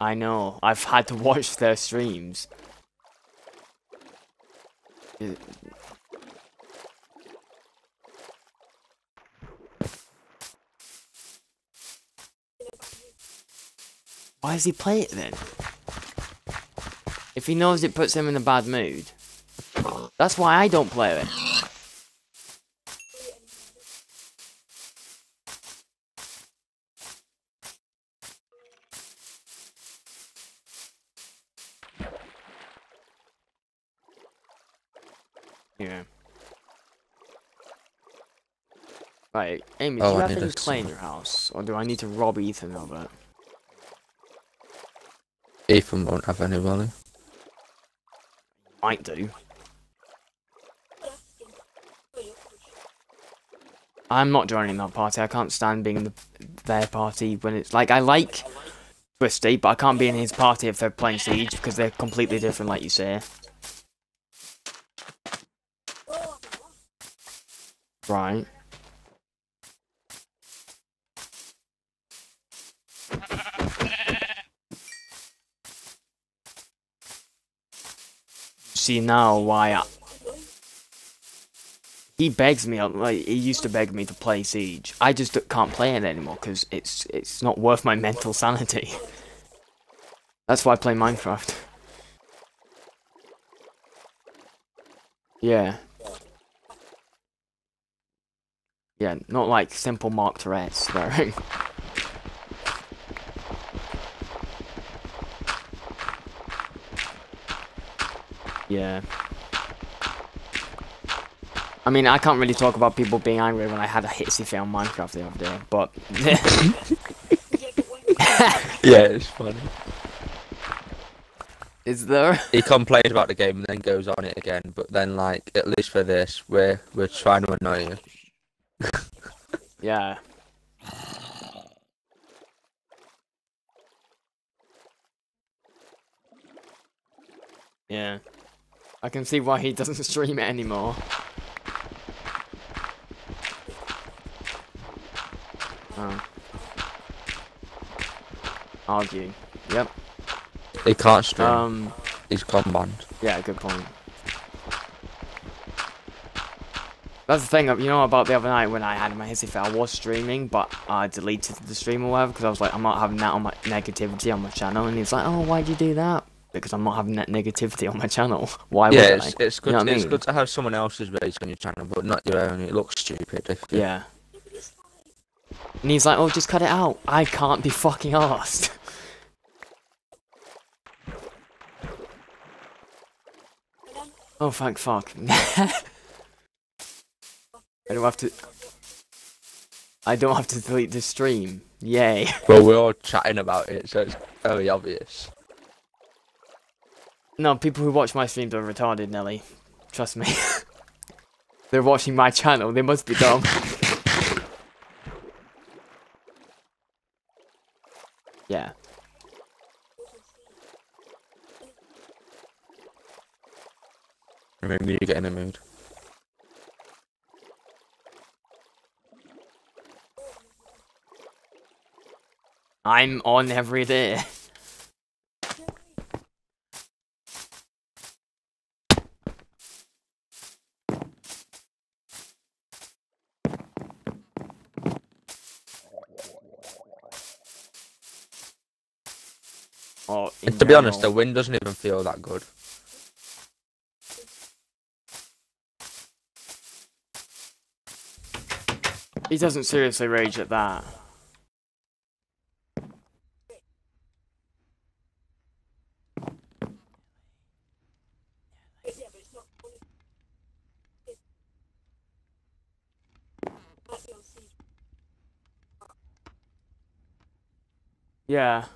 I know. I've had to watch their streams. Why does he play it then? If he knows it puts him in a bad mood. That's why I don't play it. Yeah. Right, Oh, do you I have need any clay in your house? Or do I need to rob Ethan of it? Ethan won't have any, he? Might do. I'm not joining that party. I can't stand being in the, their party when it's like I like Twisty, but I can't be in his party if they're playing Siege because they're completely different, like you say. Right. See now why I, he begs me like he used to beg me to play Siege. I just can't play it anymore because it's it's not worth my mental sanity. That's why I play Minecraft. Yeah. Yeah, not like simple Mark Tourette's, though. yeah. I mean, I can't really talk about people being angry when I had a hitsy fail on Minecraft the other day, but Yeah, it's funny. is there? He complains about the game and then goes on it again, but then like at least for this, we're we're trying to annoy you. Yeah. Yeah. I can see why he doesn't stream it anymore. Oh. Argue. Yep. He can't stream. Um, He's yeah, good point. That's the thing, you know, about the other night when I had my hissy fit, I was streaming, but I deleted the stream or whatever, because I was like, I'm not having that on my negativity on my channel, and he's like, oh, why'd you do that? Because I'm not having that negativity on my channel. Why yeah, would it's, I? it's good. You know what I it's mean? good to have someone else's race on your channel, but not your own. It looks stupid. Yeah. And he's like, oh, just cut it out. I can't be fucking asked. oh, thank fuck. I don't have to... I don't have to delete the stream. Yay. Well, we're all chatting about it, so it's very obvious. No, people who watch my streams are retarded, Nelly. Trust me. They're watching my channel. They must be dumb. yeah. Maybe you get in a mood. I'm on every day. be honest, the wind doesn't even feel that good. He doesn't seriously rage at that. Yeah.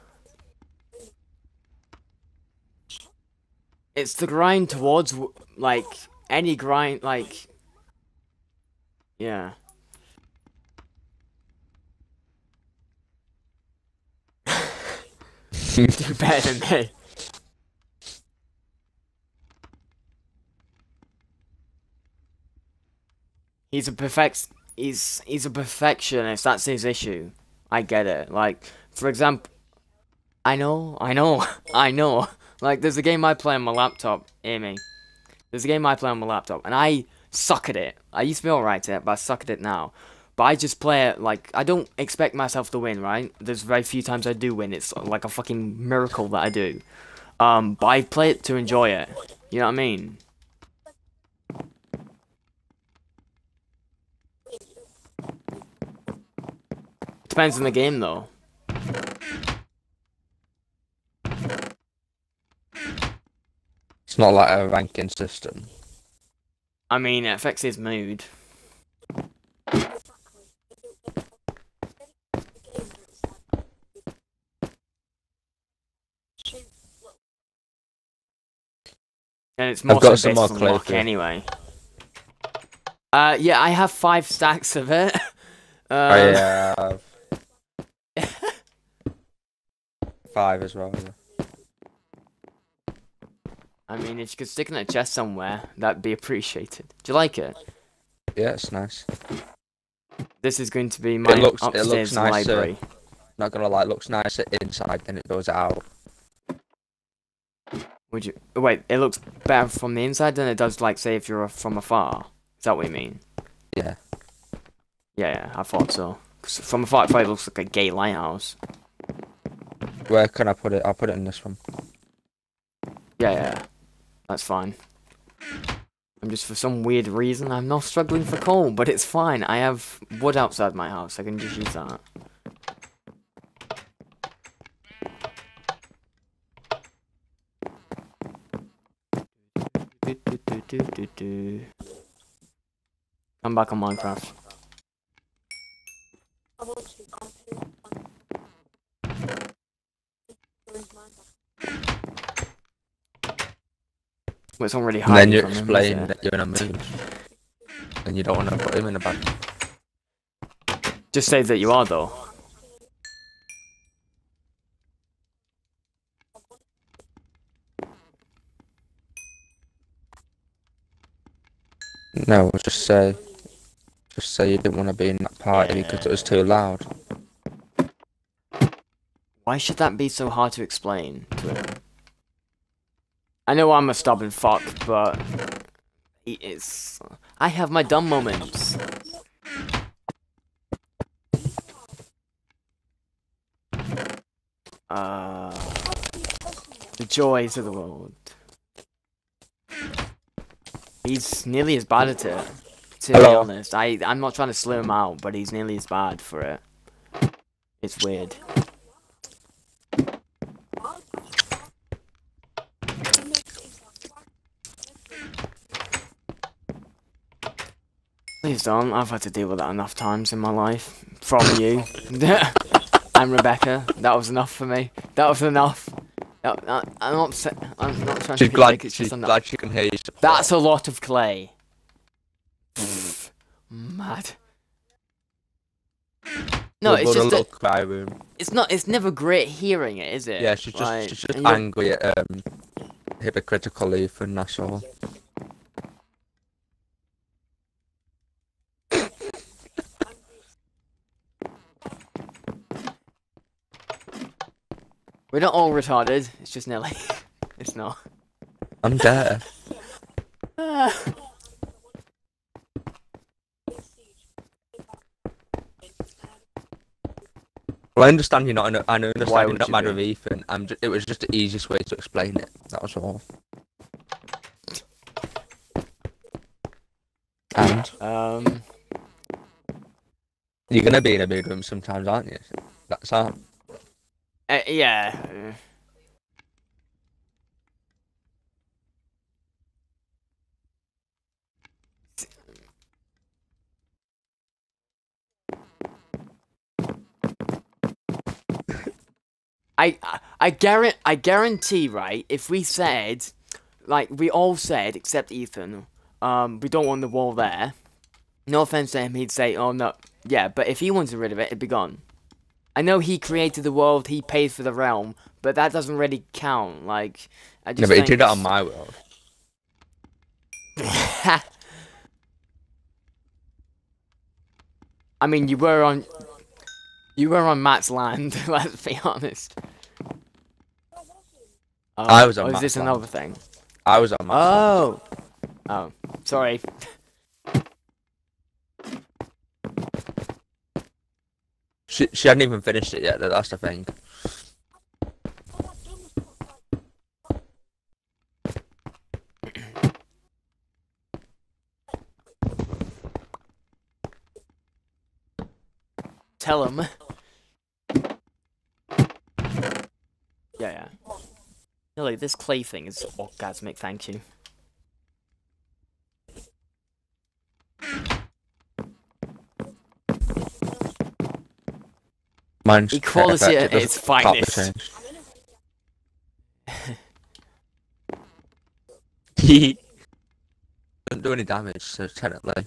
It's the grind towards like any grind like yeah. you Do better than me. He's a perfect he's he's a perfectionist, that's his issue. I get it. Like, for example I know, I know, I know. Like there's a game I play on my laptop, me. There's a game I play on my laptop and I suck at it. I used to be alright at it, but I suck at it now. But I just play it like I don't expect myself to win, right? There's very few times I do win. It's like a fucking miracle that I do. Um, but I play it to enjoy it. You know what I mean? Depends on the game though. It's not like a ranking system. I mean, it affects his mood. And it's more I've got so some more luck anyway. Uh, yeah, I have five stacks of it. Um, I have five as well. yeah. I mean, if you could stick in a chest somewhere, that'd be appreciated. Do you like it? Yeah, it's nice. This is going to be my looks- it looks upstairs nicer. library. Not gonna lie, it looks nicer inside than it does out. Would you wait? It looks better from the inside than it does, like, say, if you're from afar. Is that what you mean? Yeah. Yeah, yeah, I thought so. 'Cause from afar, it probably looks like a gay lighthouse. Where can I put it? I'll put it in this one. Yeah, yeah, that's fine. I'm just for some weird reason I'm not struggling for coal, but it's fine. I have wood outside my house. I can just use that. I'm back on Minecraft. Well, it's already And hiding then you him, explain it? that you're in a mood. And you don't want to put him in a bad Just say that you are, though. No, just say just say you didn't want to be in that party because it was too loud. Why should that be so hard to explain to him? I know I'm a stubborn fuck, but he is. I have my dumb moments. Uh, the joys of the world. He's nearly as bad at it. To be honest, I I'm not trying to slow him out, but he's nearly as bad for it. It's weird. Don't. I've had to deal with that enough times in my life. From you. and Rebecca. That was enough for me. That was enough. I'm not. sa- I'm not trying She's to glad. It's She's just enough. glad she can hear you. support. That's a lot of clay. Pfft, Mad. No, We'll it's just a cry room. it's not. It's never great hearing it, is it? Yeah, she's just Like, she's just angry at um hypocritical Ethan. That's all. We're not all retarded. It's just Nelly. it's not. I'm deaf. Well, I understand you're not. In a, I know Why understand you're not you mad be? with Ethan. I'm. Just, it was just the easiest way to explain it. That was all. And Um. you're gonna be in a big room sometimes, aren't you? That's all. Uh, yeah. I I, I guarantee I guarantee right if we said like we all said except Ethan um we don't want the wall there. No offense to him, he'd say oh no yeah, but if he wanted rid of it, it'd be gone. I know he created the world, he paid for the realm, but that doesn't really count. Like I just No, but he did that on my world. I mean, you were on, you were on Matt's land. Let's be honest. Oh, I was oh, on oh, Is this land. another thing? I was on my. Oh, oh, sorry. She she hadn't even finished it yet. That's the thing. Tell him. Yeah, yeah. No, like this clay thing is orgasmic. Thank you. Mine's Equality at its doesn't pop the finest. change. Don't do any damage, so technically.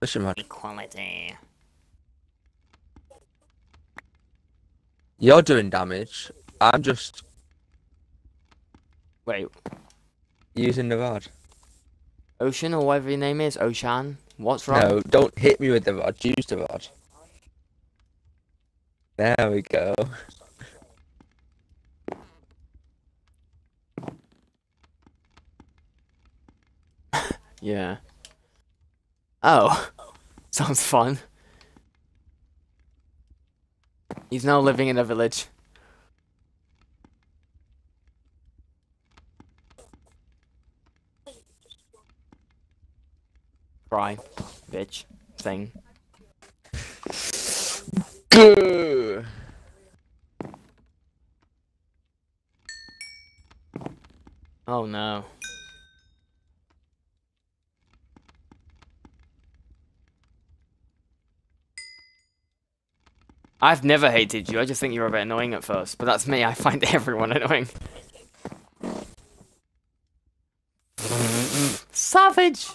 Listen, man, Equality. you're doing damage. I'm just Wait, using the rod. Ocean or whatever your name is, Ocean. What's wrong? No, don't hit me with the rod. Use the rod. There we go. Yeah. Oh, sounds fun. He's now living in a village. Cry, bitch, thing. Good. Oh no. I've never hated you. I just think you're a bit annoying at first, but that's me. I find everyone annoying. Savage.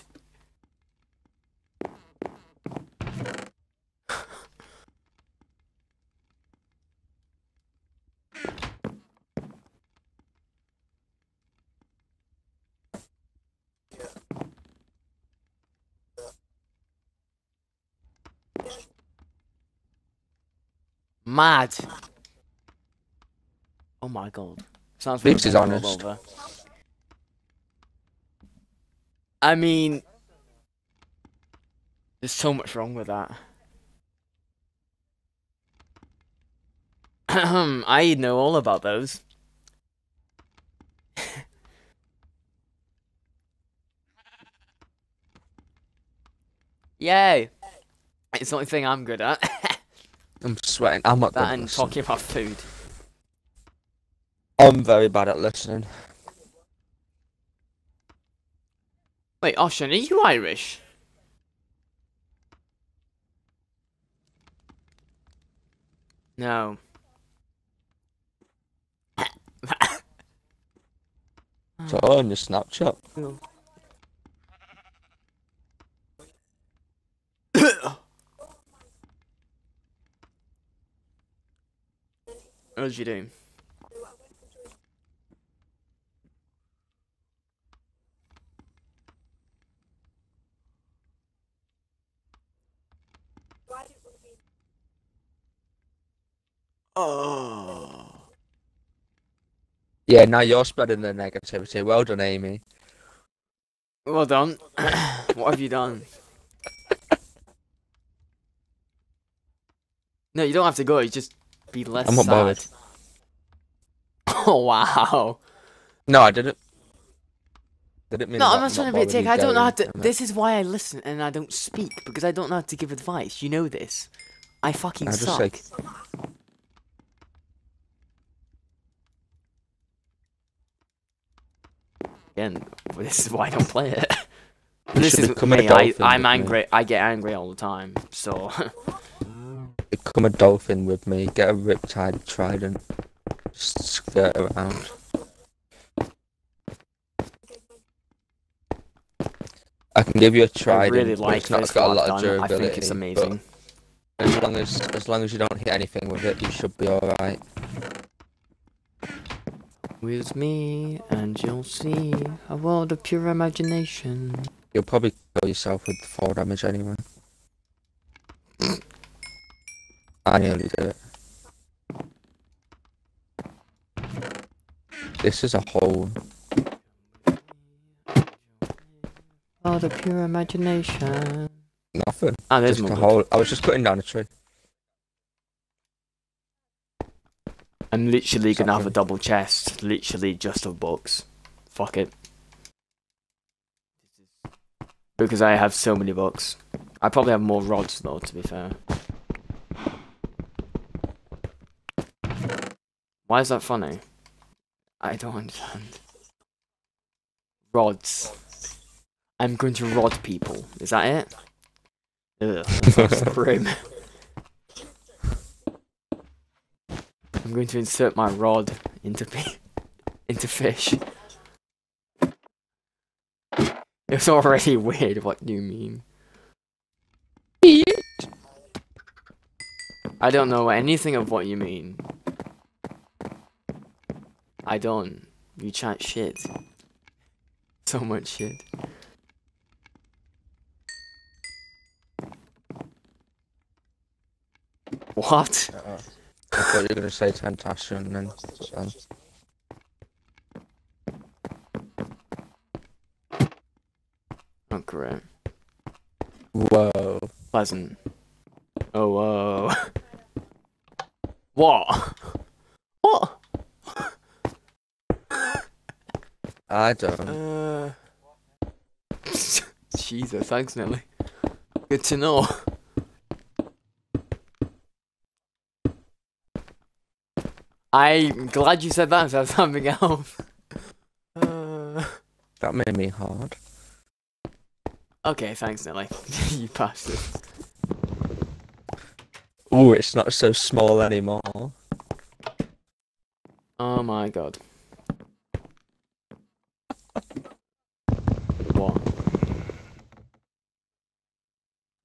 Mad. Oh my god. Sounds Beeps is honest. over. I mean, there's so much wrong with that. I know all about those. Yay! It's the only thing I'm good at. I'm sweating. I'm not that and listening. talking about food. I'm very bad at listening. Wait, Oshan, are you Irish? No. So on your Snapchat. What did you do? Oh. Yeah, now you're spreading the negativity. Well done, Amy. Well done. what have you done? No, you don't have to go. You just be less I'm not sad. bothered. Oh wow. No, I didn't. Didn't mean No, about I'm not trying to be a dick. I don't know how to. This is why I listen and I don't speak because I don't know how to give advice. You know this. I fucking I suck. like Again, this is why I don't play it. This is me. I, I'm angry. I get angry all the time. So become a dolphin with me. Get a riptide trident. Just skirt around. I can give you a I trident, really like it's not got a lot of done. I durability. think it's amazing. As long as as long as you don't hit anything with it, you should be alright. With me, and you'll see a world of pure imagination. You'll probably kill yourself with four damage anyway. I nearly did it. This is a hole. World of pure imagination. Nothing. Ah, there's Just a hole. I was just cutting down a tree. I'm literally gonna have a double chest, literally just of books. Fuck it. Because I have so many books. I probably have more rods though, to be fair. Why is that funny? I don't understand. Rods. I'm going to rod people. Is that it? Ugh, grim. I'm going to insert my rod into into fish. It's already weird. What do you mean? I don't know anything of what you mean. I don't. You chat shit. So much shit. What? Uh, I thought you were gonna say Tentassion and then. Oh, great. Whoa. Pleasant. Oh, whoa. What? I don't. Uh. Jesus, thanks, Nelly. Good to know. I'm glad you said that instead of something else. Uh, That made me hard. okay, thanks, Nelly. you bastard. Oh, it's not so small anymore. Oh my god. What?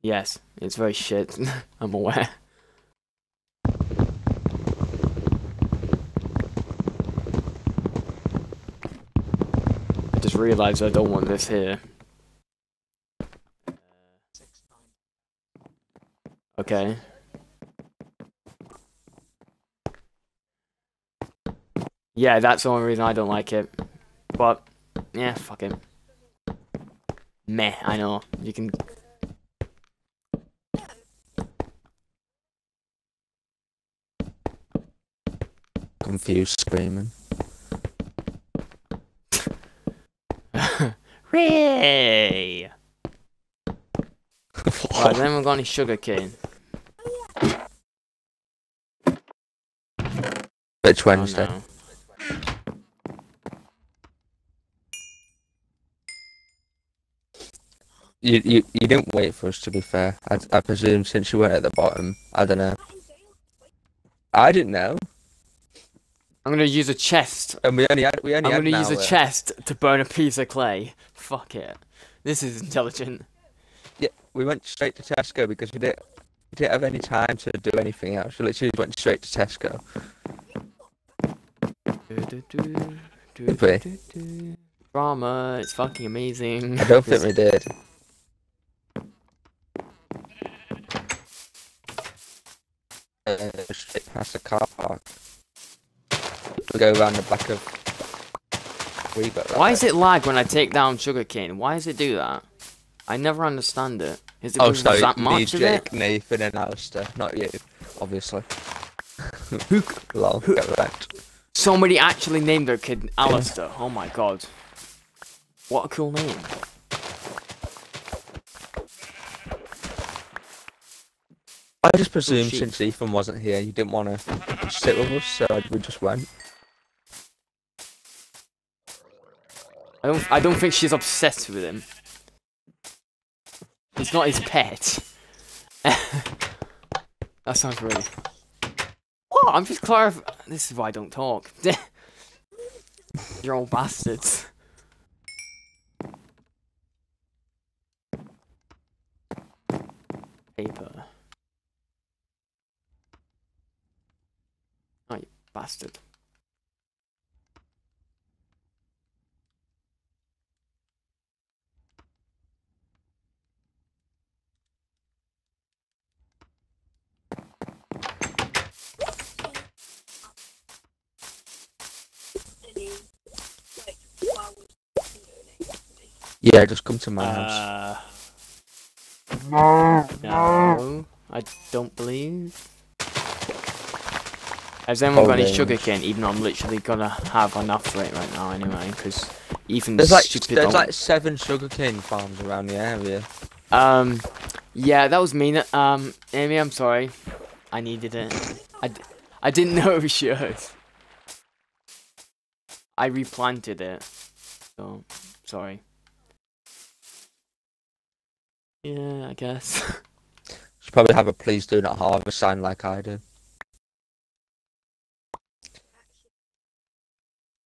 Yes, it's very shit. I'm aware. I just realised I don't want this here. Okay. Yeah, that's the only reason I don't like it. But, yeah, fuck it. Meh, I know. You can. Confused screaming. Ray! Right, then we've got any sugar cane. Which Oh, Wednesday? no. You, you you didn't wait for us to be fair. I, I presume since you weren't at the bottom. I don't know. I didn't know, I'm gonna use a chest. and we only had we only I'm gonna use a chest to burn a piece of clay. Fuck it. This is intelligent. Yeah, we went straight to Tesco because we didn't we didn't have any time to do anything else. We literally went straight to Tesco. We? Drama, it's fucking amazing. I don't think we did. Uh, straight past the car park. We go around the back of. Why is it lag when I take down sugarcane? Why does it do that? I never understand it. Is it Oh, sorry, that me, much it? Jake, Nathan, and Alistair, not you, obviously. Who, Lol, who- get wrecked. somebody actually named their kid Alistair. Oh my god. What a cool name. I just presumed oh, sheep. since Ethan wasn't here, you didn't want to sit with us, so we just went. I don't I don't think she's obsessed with him. He's not his pet. that sounds really What? I'm just clarifying. This is why I don't talk. You're all bastards. Paper. Oh, you bastard. Yeah, just come to my house. Uh, no, I don't believe. Has anyone got any sugar cane? Even though I'm literally gonna have enough for it right now anyway, because even There's like there's old- like seven sugarcane farms around the area. Um, yeah, that was me. Um, Amy, I'm sorry. I needed it. I, d- I didn't know we should. I replanted it. So, sorry. Yeah, I guess. Should probably have a please do not harvest sign like I do.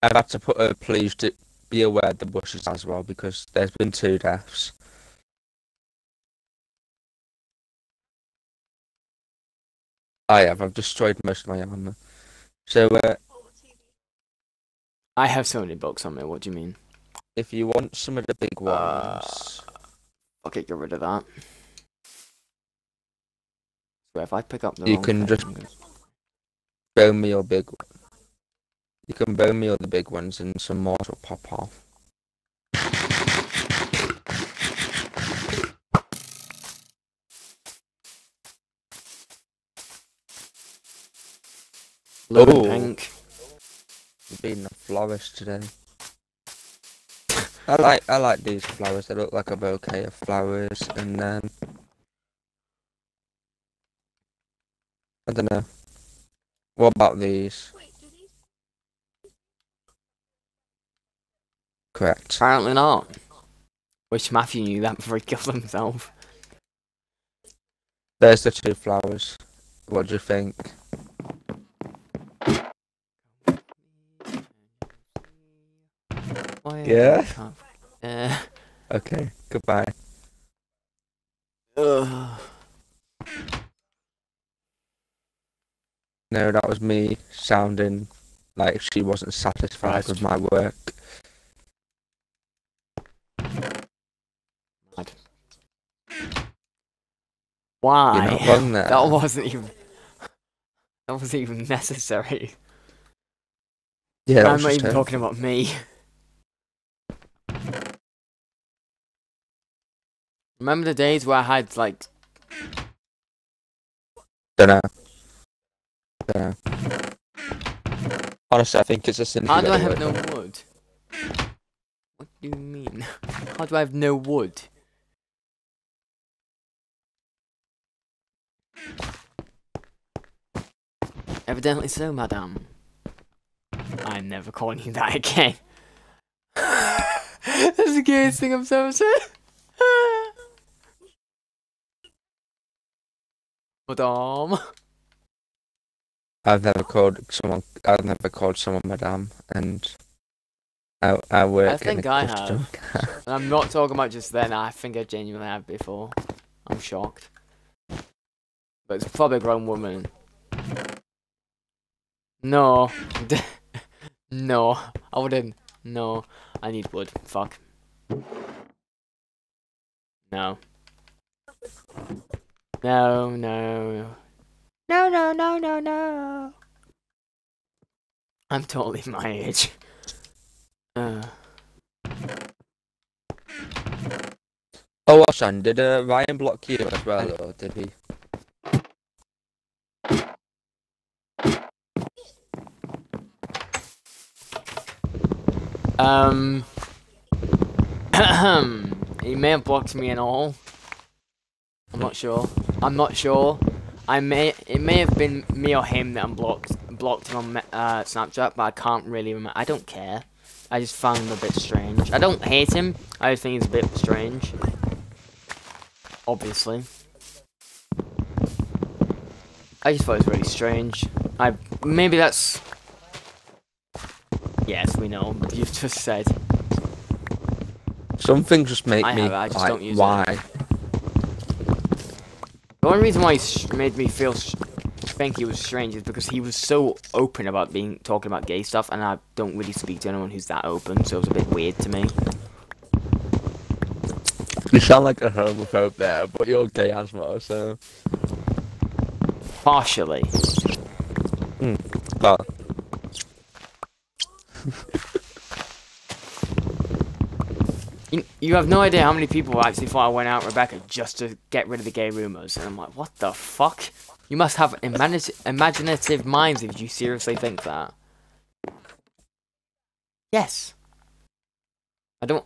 I've had to put a please do be aware of the bushes as well because there's been two deaths. I have. I've destroyed most of my armor. So uh, I have so many books on me. What do you mean? if you want some of the big Uh, ones, Okay, get rid of that. So if I pick up the You can thing, just- gonna- bone me your big. one. You can bone me all the big ones, and some more will pop off. blue Oh. pink. Been a florist today. I like I like these flowers. They look like a bouquet of flowers, and then I don't know. What about these? Correct. Apparently not. Wish Matthew knew that before he killed himself. There's the two flowers. What do you think? Why Yeah? I can't- Uh, Okay. Goodbye. ugh. No, that was me sounding like she wasn't satisfied Right. with my work. Why? You're not there. That wasn't even. That wasn't even necessary. yeah, I'm not even her. talking about me. Remember the days where I had like Dunno. Dunno. Honestly, I think it's just. how do I have no wood? What do you mean? How do I have no wood? Evidently so, madame. I'm never calling you that again. That's the gayest thing I've ever said. Madame. I've never called someone. I've never called someone madame, and I I work. I think I custom. And I'm not talking about just then, I think I genuinely have before. I'm shocked. But it's probably a grown woman. No. no. I wouldn't. No. I need wood. Fuck. No. No, no. No, no, no, no, no. I'm totally my age. Uh. oh, Oshan, did uh, Ryan block you as well, or did he? Um, he may have blocked me and all. I'm not sure. I'm not sure. I may. It may have been me or him that unblocked blocked him on uh, Snapchat, but I can't really remember. I don't care. I just found him a bit strange. I don't hate him. I just think he's a bit strange. Obviously. I just thought it was really strange. I maybe that's. Yes, we know. You've just said. Some things just make I me have like, don't use it. Why? The only reason why he sh- made me feel sh- think he was strange is because he was so open about being talking about gay stuff, and I don't really speak to anyone who's that open, so it was a bit weird to me. You sound like a homophobe there, but you're gay as well, so. Partially. Hmm. Well, You, you have no idea how many people actually thought I went out with Rebecca just to get rid of the gay rumors, and I'm like, what the fuck? You must have imaginative minds if you seriously think that. Yes. I don't.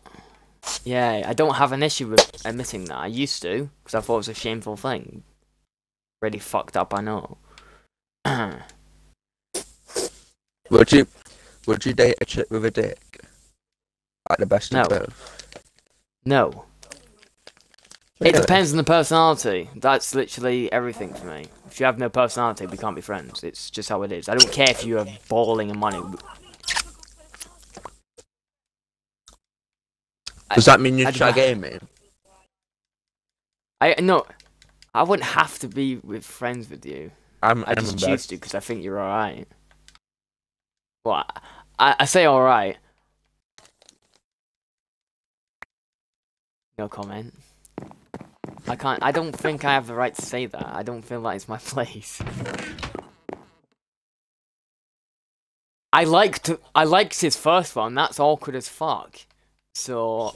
Yeah, I don't have an issue with admitting that. I used to, because I thought it was a shameful thing. Really fucked up, I know. would you would you date a chick with a dick? Like the best No. of both. No. It depends on the personality. That's literally everything for me. If you have no personality, we can't be friends. It's just how it is. I don't care if you are balling in money. Does that mean you try gaming? I no, I wouldn't have to be with friends with you. I'm, I I'm just bed. choose to because I think you're alright. Well, I, I say alright. No comment. I can't. I don't think I have the right to say that. I don't feel like it's my place. I liked. I liked his first one. That's awkward as fuck. So,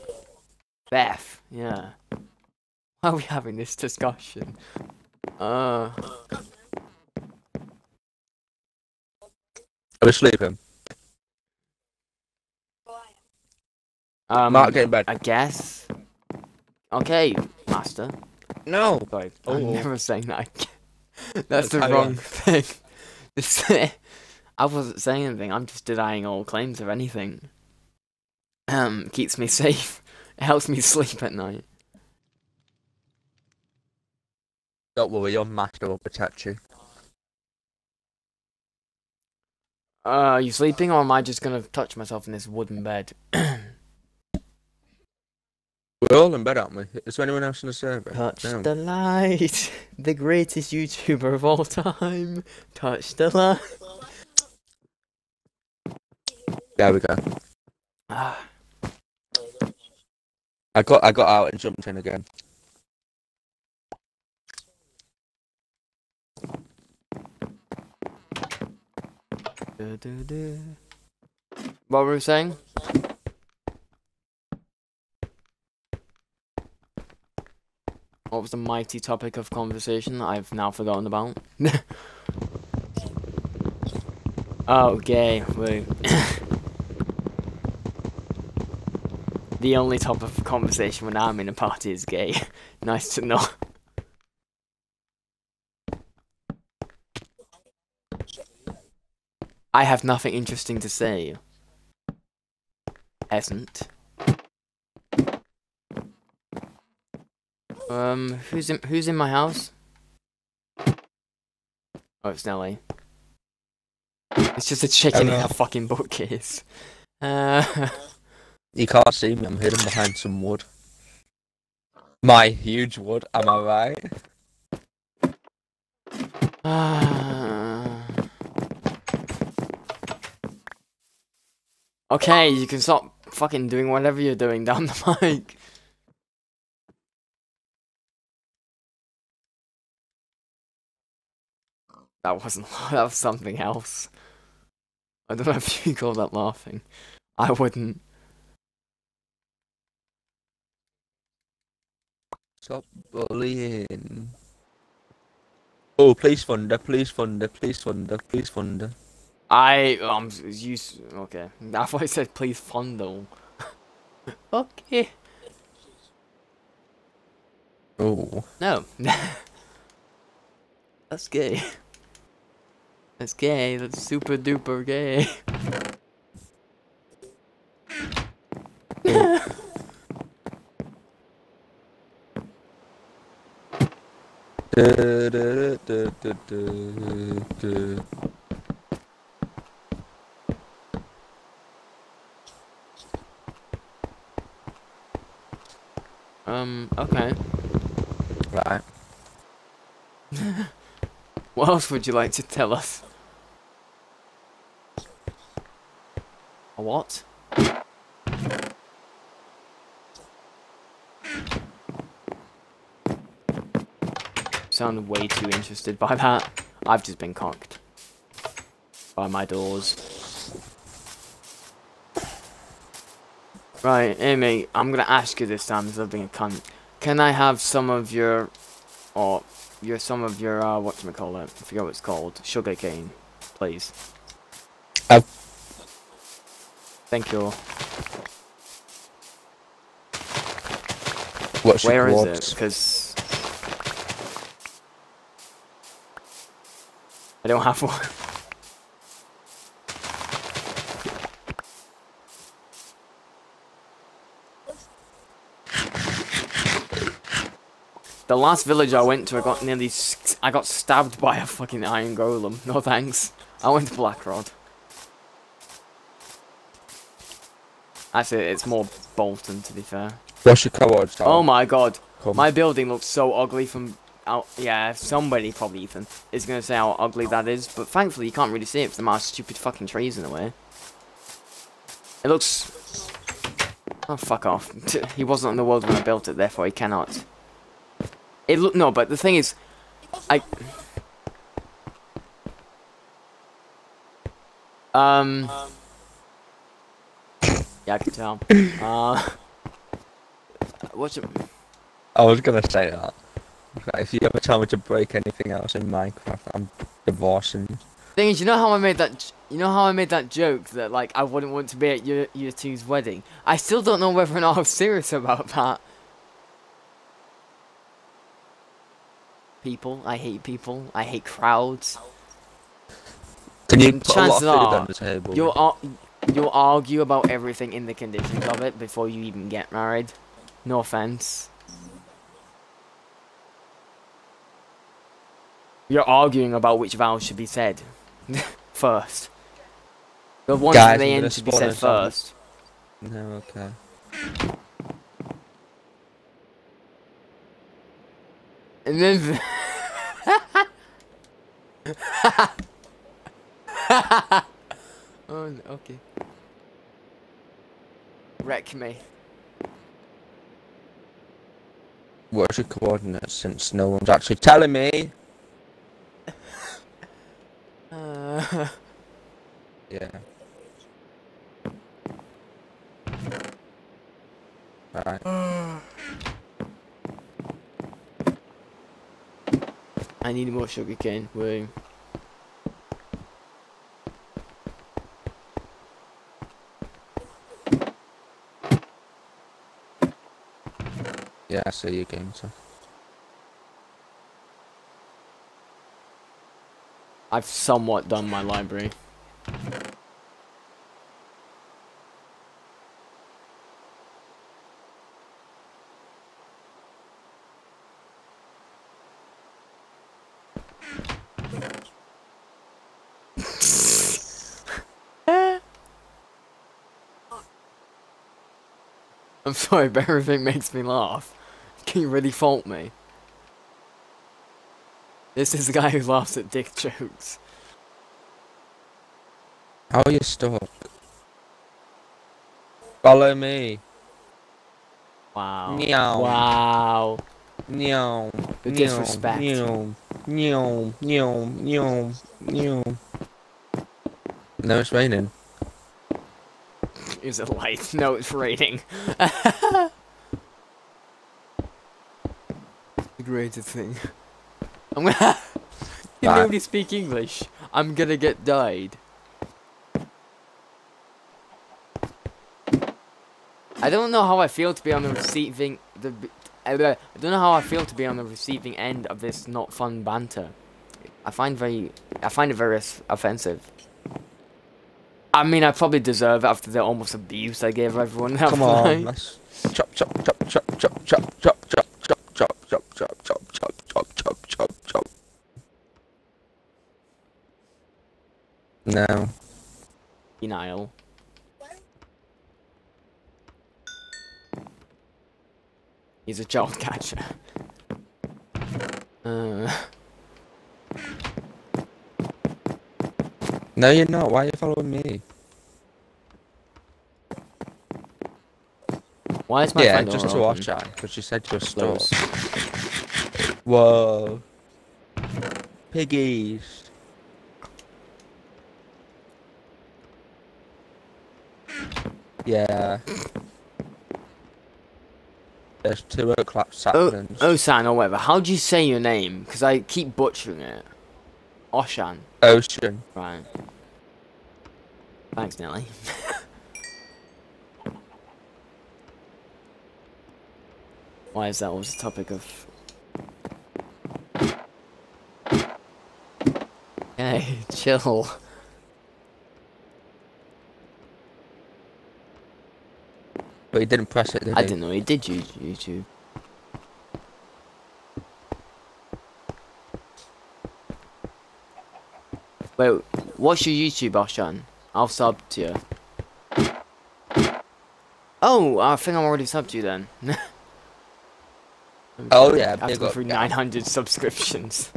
Beth, yeah. Why are we having this discussion? Uh. I was sleeping. Um, Mark, get in bed. I guess. Okay, master. No. Sorry, Oh. I'm never saying that. again. That's the wrong on. thing. I wasn't saying anything. I'm just denying all claims of anything. Um, keeps me safe. It helps me sleep at night. Don't worry, your master will protect you. Uh, are you sleeping, or am I just gonna touch myself in this wooden bed? We're all in bed, aren't we? Is there anyone else in the server? Touch No. the light, the greatest YouTuber of all time. Touch the light. There we go. Ah, I got I got out and jumped in again. du- du- du. What were we saying? What was the mighty topic of conversation I've now forgotten about? oh, gay. Wait. the only topic of conversation when I'm in a party is gay. nice to know. I have nothing interesting to say. Hasn't. Um, who's in who's in my house? Oh, it's Nelly. It's just a chicken in a fucking bookcase. Uh, You can't see me. I'm hidden behind some wood. My huge wood. Am I right? uh, okay, you can stop fucking doing whatever you're doing down the mic. That wasn't. That was something else. I don't know if you call that laughing. I wouldn't. Stop bullying. Oh, please funder, please funder, please funder, please funder. I um use okay. I thought I said please fondle. okay. Oh, No. That's gay. That's gay. That's super duper gay. um, okay. Right. what else would you like to tell us? What? Sounded way too interested by that. I've just been cocked. By my doors. Right, Amy, I'm gonna ask you this time instead of being a cunt. Can I have some of your, or your some of your uh, what do call it? I forget what it's called. Sugar cane, please. Thank you. What's Where is it? Because I don't have one. The last village I went to, I got nearly, I got stabbed by a fucking iron golem. No thanks. I went to Blackrod. Actually, it's more Bolton to be fair. Coords? Tom? Oh my god, Come. my building looks so ugly from out. Yeah, somebody probably Ethan is gonna say how ugly that is, but thankfully you can't really see it for the amount stupid fucking trees in the way. It looks. Oh fuck off! he wasn't in the world when I built it, therefore he cannot. It look no, but the thing is, I. Um. Yeah, I can tell. Uh. What's it? I was gonna say that. If you ever tell me to break anything else in Minecraft, I'm divorcing you. Thing is, you know how I made that. You know how I made that joke that like I wouldn't want to be at your your two's wedding. I still don't know whether or not I was serious about that. People, I hate people. I hate crowds. Can you And put a lot of food are, on the table? Ar- you'll argue about everything in the conditions of it before you even get married. No offense. You're arguing about which vows should be said first. The ones Guys, at the end should be said first. No, okay. And then. okay. Wreck me. What's your coordinates since no one's actually telling me? Uh, Yeah. Alright. I need more sugarcane. Woo. Yeah, I see your game, so. I've somewhat done my library. I'm sorry, but everything makes me laugh. You really fault me? This is the guy who laughs at dick jokes. How are you stuck? Follow me. Wow. Meow. Wow. Meow. The meow, disrespect. Meow. Meow. Meow. Meow. Meow. No, it's raining. Is it light? No, it's raining. the greatest thing. I'm gonna. Can Right. nobody speak English? I'm gonna get died. I don't know how I feel to be on the receiving the. uh, I don't know how I feel to be on the receiving end of this not fun banter. I find very, I find it very offensive. I mean, I probably deserve it after the almost abuse I gave everyone. Come on, night. let's chop, chop, chop, chop, chop, He's a child catcher. Uh, No, you're not. Why are you following me? why is my yeah, front just to watch out, because you said you're stuck. Whoa. Piggies. Yeah. There's two o'clock Oh, oh saplings. Osan or whatever. How do you say your name? Because I keep butchering it. Oshan. Ocean. Right. Thanks, Nelly. Why is that always the topic of... Hey, chill. But he didn't press it, did I he? didn't know he did use YouTube. Wait, what's your YouTube, Oshan? I'll sub to you. Oh, I think I'm already subbed to you then. Oh, yeah, After big going up, through 900 subscriptions.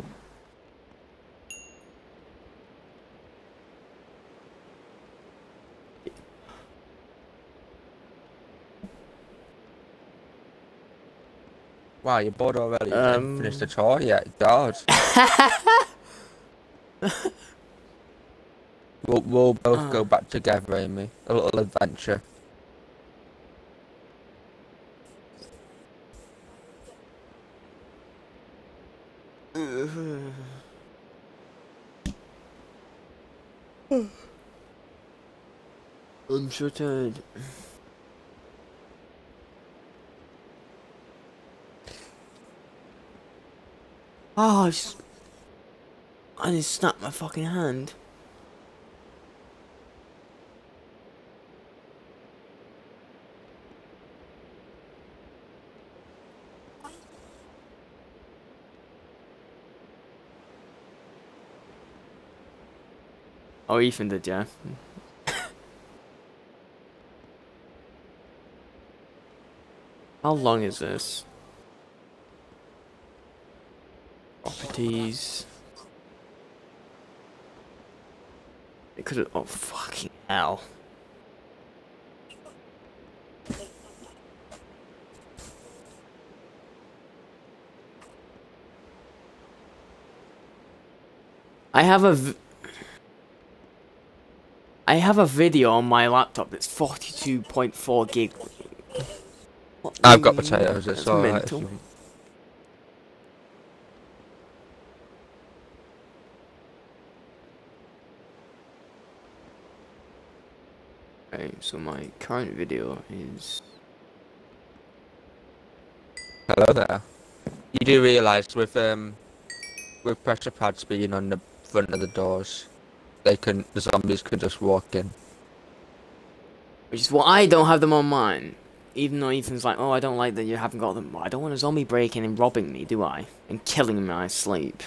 Wow, you're bored already? You Um, didn't finish the tour yet? God. we'll, we'll both go Ah. back together, Amy. A little adventure. I'm so tired. Oh, I just... I just snapped my fucking hand. Oh, Ethan did, yeah. How long is this? Properties. It could have. Oh, fucking hell. I have a. V- I have a video on my laptop that's 42.4 gig. What I've got potatoes, it's alright. So my current video is Hello there. You do realise with um with pressure pads being on the front of the doors, they can the zombies could just walk in. which is why I don't have them on mine. Even though Ethan's like, oh, I don't like that you haven't got them. I don't want a zombie breaking and robbing me, do I? And killing me in my sleep.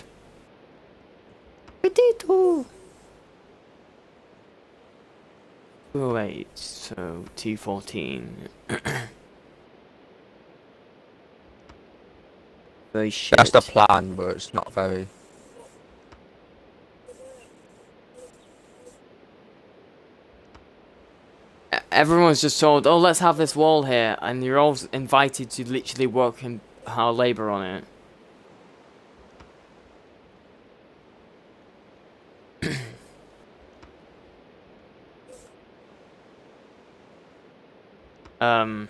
Potato. Oh wait, so T fourteen. Very shit. That's the plan, but it's not very. E- Everyone's just told, oh, let's have this wall here, and you're all invited to literally work in our labor on it. Um,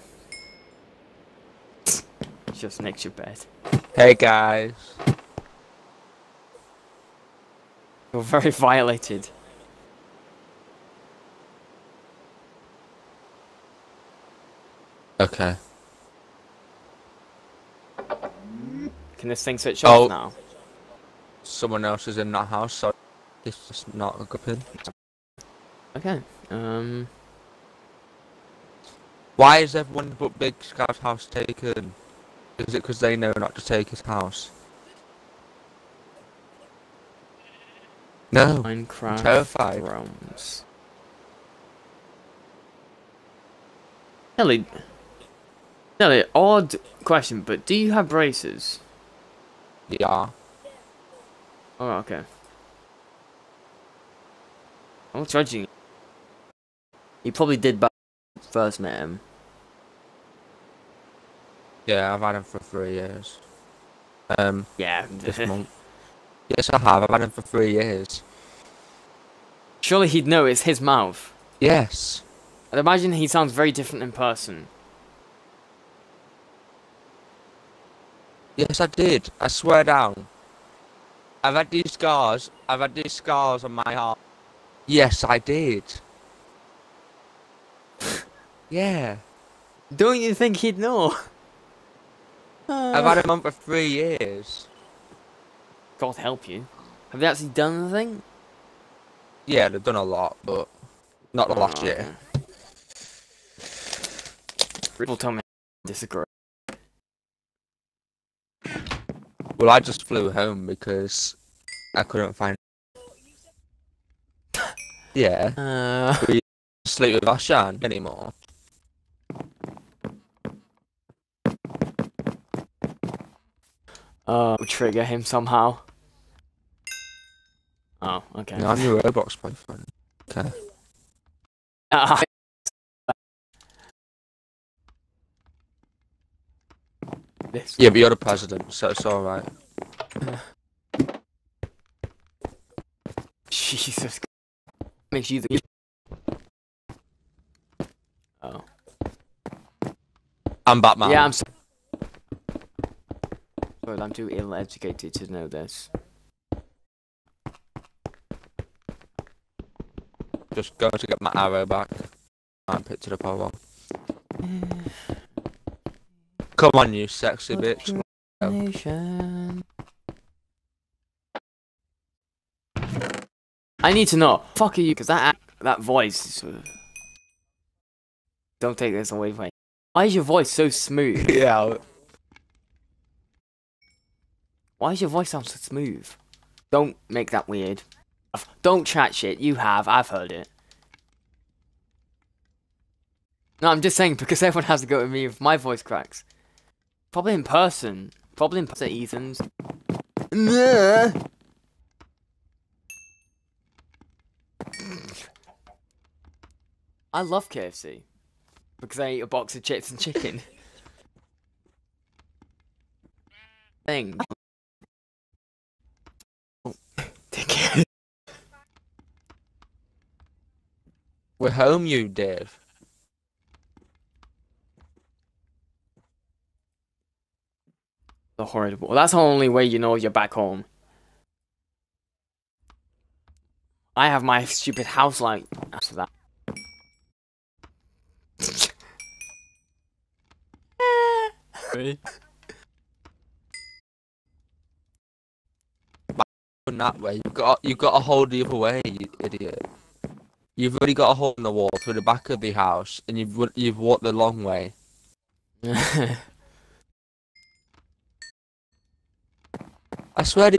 just next to your bed. Hey guys. You're very violated. Okay. Can this thing switch Oh. off now? Someone else is in that house, so this is not a good pin. Okay. Um. Why is everyone but Big Scout's house taken? Is it because they know not to take his house? No. Minecraft terrified. realms. Ellie, Nelly, odd question, but do you have braces? Yeah. Oh, okay. I'm judging you. Probably did you first met him. Yeah, I've had him for three years. Um, Yeah. this month. Yes, I have. I've had him for three years. Surely he'd know it's his mouth. Yes. I'd imagine he sounds very different in person. Yes, I did. I swear down. I've had these scars. I've had these scars on my heart. Yes, I did. Yeah. Don't you think he'd know? I've had him on for three years. God help you. Have you actually done anything? Yeah, they've done a lot, but not the last Oh, year. okay. People tell me I disagree. Well, I just flew home because I couldn't find. yeah, Uh, sleep with Ashan anymore. Uh, trigger him somehow. Oh, okay. No, I'm your Roblox boyfriend. Okay. Ah, this Yeah, but you're the president, so it's alright. Jesus. Makes you the. Oh. I'm Batman. Yeah, I'm so Sorry, I'm too ill educated to know this. just going to get my arrow back. Picked it up all wrong. Come on, you sexy bitch. I need to know. Fuck are you? Because that that voice. Is, uh, don't take this away from me. Why is your voice so smooth? yeah. Why does your voice sound so smooth? Don't make that weird. Don't chat shit. You have. I've heard it. No, I'm just saying because everyone has to go with me if my voice cracks. Probably in person. Probably in person Ethan's. I love KFC because I eat a box of chips and chicken. Thing. Dickhead. We're home, you Dave. The horrible. Well, that's the only way you know you're back home. I have my stupid house light after that. Going that way. You've got you've got a hole the other way, you idiot. You've already got a hole in the wall through the back of the house, and you've you've walked the long way. I swear to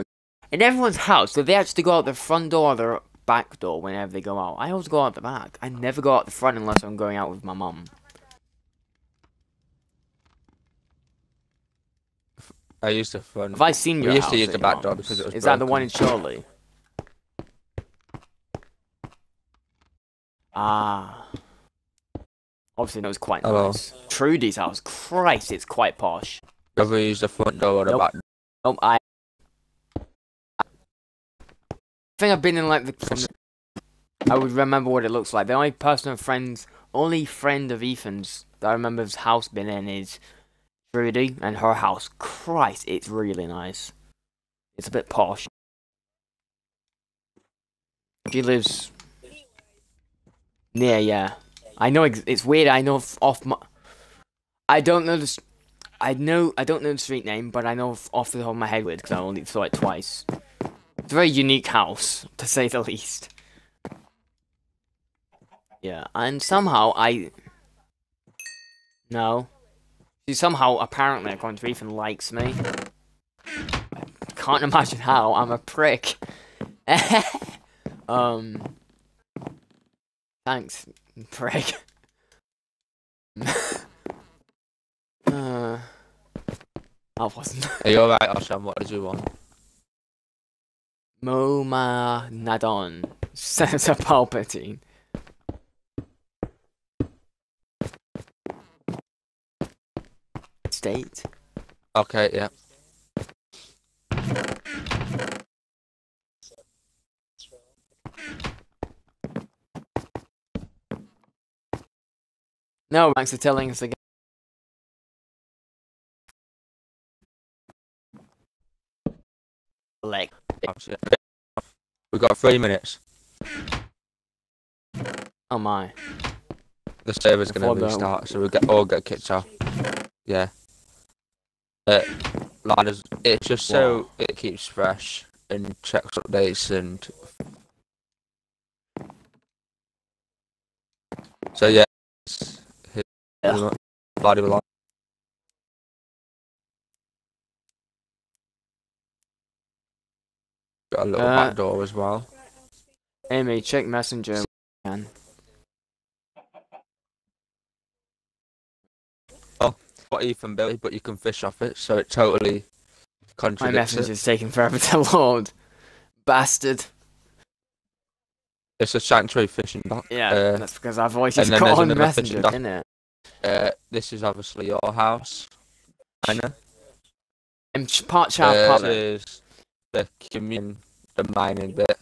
In everyone's house, do they actually go out the front door or the back door whenever they go out? I always go out the back. I never go out the front unless I'm going out with my mum. I used to fun. Have I seen We your used to use the back door because it was Is that the one in broken. Shirley? Ah. Obviously, that was quite Hello. nice. Trudy's house. Christ, it's quite posh. Ever use the front door or the Nope. back? Oh, I. I think I've been in like the. I would remember what it looks like. The only person and friends, only friend of Ethan's that I remember his house been in is Trudy and her house. Christ, it's really nice. It's a bit posh. She lives near, yeah. I know it's weird. I know off my. I don't know this. I know I don't know the street name, but I know off the top of my head because I only saw it twice. It's a very unique house, to say the least. Yeah, and somehow I. No. She somehow, apparently, according to Ethan, likes me. I can't imagine how. I'm a prick. um. Thanks, prick. I wasn't. Are you alright, Osham? What did you want? Moma Nadon. Senator Palpatine. State. Okay, yeah. No, thanks for telling us again. Like, oh, We've got three minutes. oh my. The server's gonna restart, so we get all get kicked off. Yeah. Uh, ladders. It's just so it keeps fresh and checks updates and. So yeah. it's- Yeah. Well. Got a little Uh, back door as well. Amy, check Messenger. Man. Ethan Billy, but you can fish off it, so it totally My contradicts it. messenger's taking forever to load. Bastard. It's a sanctuary fishing dock. Yeah, Uh, that's because and then got there's on Messenger, dock. innit? Uh, this is obviously your house. I know. I'm part child, Uh, part this is the commun, the mining bit.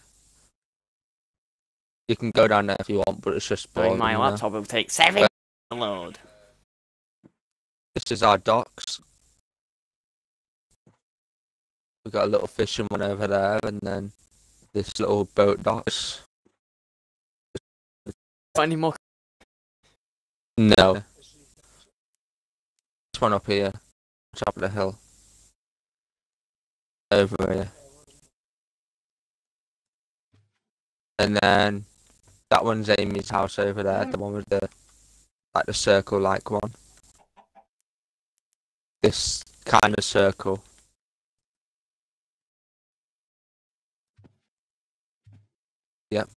You can go down there if you want, but it's just boring. my laptop will take seven to load. This is our docks. We've got a little fishing one over there, and then this little boat docks. Any more? No. This one up here, top of the hill. Over here. And then that one's Amy's house over there, the one with the like the circle like one. This kind of circle. Yep.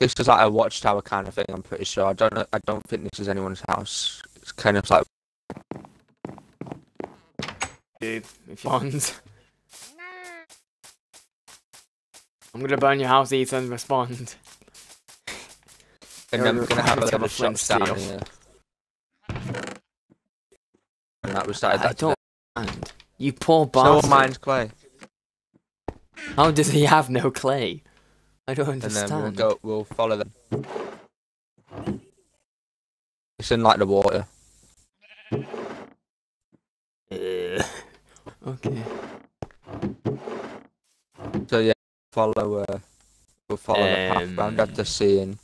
This is like a watchtower kind of thing. I'm pretty sure. I don't know. I don't think this is anyone's house. It's kind of like Dude, if you. I'm gonna burn your house, Ethan. Respond. And then we we're gonna have a little flint steel. here. And that was started I that don't understand. You poor today. No, bastard. mine's clay. How does he have no clay? I don't understand. And then we'll go we'll follow them. It's in like the water. Okay. So yeah, follow uh we'll follow the path round Um, after seeing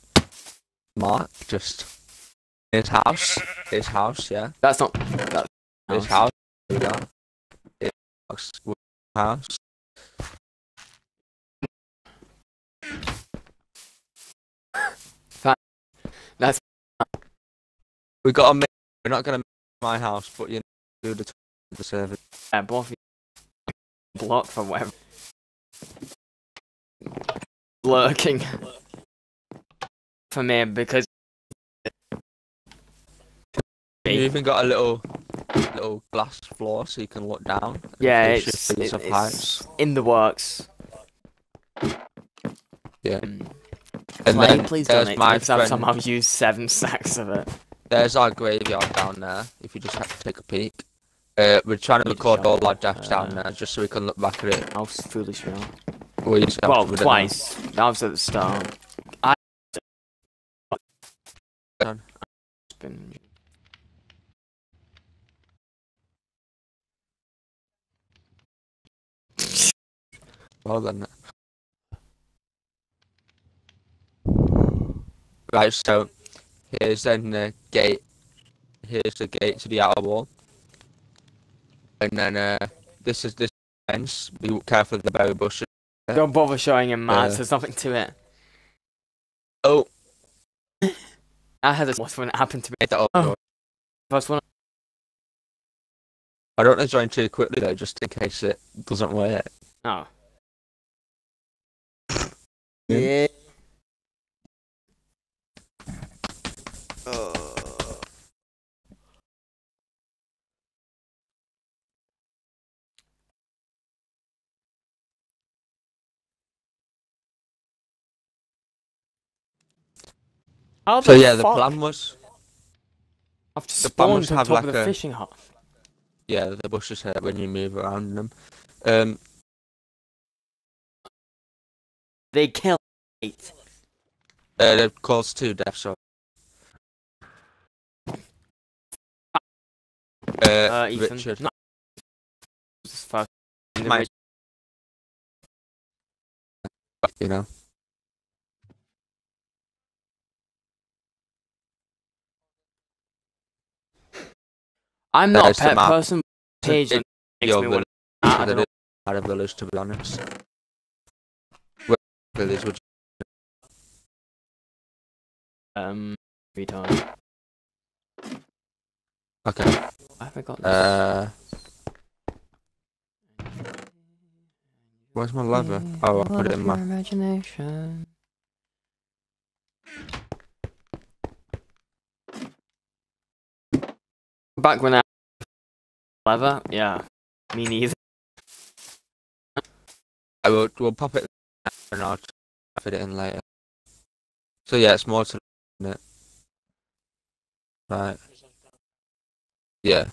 Mark just his house. His house, yeah. That's not. That's His house. Yeah. His house. house. That's We got to make we're not gonna make my house, but you know, do the, the service. uh, both blocked for whatever. Lurking for me because You even got a little little glass floor so you can look down. yeah, it's, your piece it- of it's in the works. Yeah. Mm. And Clay, then please there's donate my because I've somehow used seven stacks of it. There's our graveyard down there. If you just have to take a peek. Uh, we're trying to record all our deaths down Uh, there just so we can look back at it. Was foolish, you know. Well, you Well, to read it twice. That was at the start. I. Been. Well then. Right, so here's then the gate. Here's the gate to the outer wall. And then uh, this is this fence. Be careful of the berry bushes. Don't bother showing him mats. Uh, There's nothing to it. Oh, I had this when it happened to me. Oh. First one. I don't want to join too quickly though, just in case it doesn't work. Oh. Yeah. How So the yeah, the fuck? plan was I've the plan spawned to have top like of the a- fishing hut. yeah the bushes hurt when you move around them. Um, They kill eight. uh, they've caused two deaths. So. Uh, Uh, Ethan. Richard. No. Fuck- My- you know. I'm not a pet person. Page It- makes me want. I don't is out of village, to be honest. Where village would um retard. okay. I forgot. this. Uh, where's my lever? Oh, I put it in my. imagination. Back when I lever, yeah, me neither. I will. We'll pop it and I'll fit it in later. So yeah, it's more to it? Right. Yeah.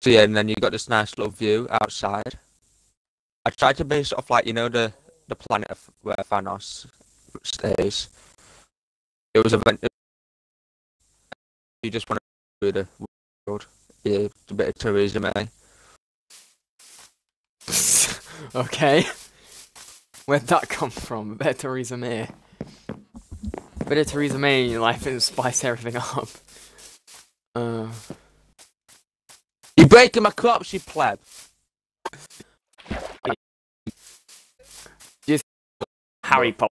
So yeah, and then you got this nice little view outside. I tried to base it off like you know the the planet of where Thanos stays. It was a. You just want to do the world. Yeah, it's a bit of tourism, eh? okay. Where'd that come from? A bit of Theresa May. A bit of Theresa May in your life and spice everything up. Uh, You breaking my crops, you pleb. Harry Potter.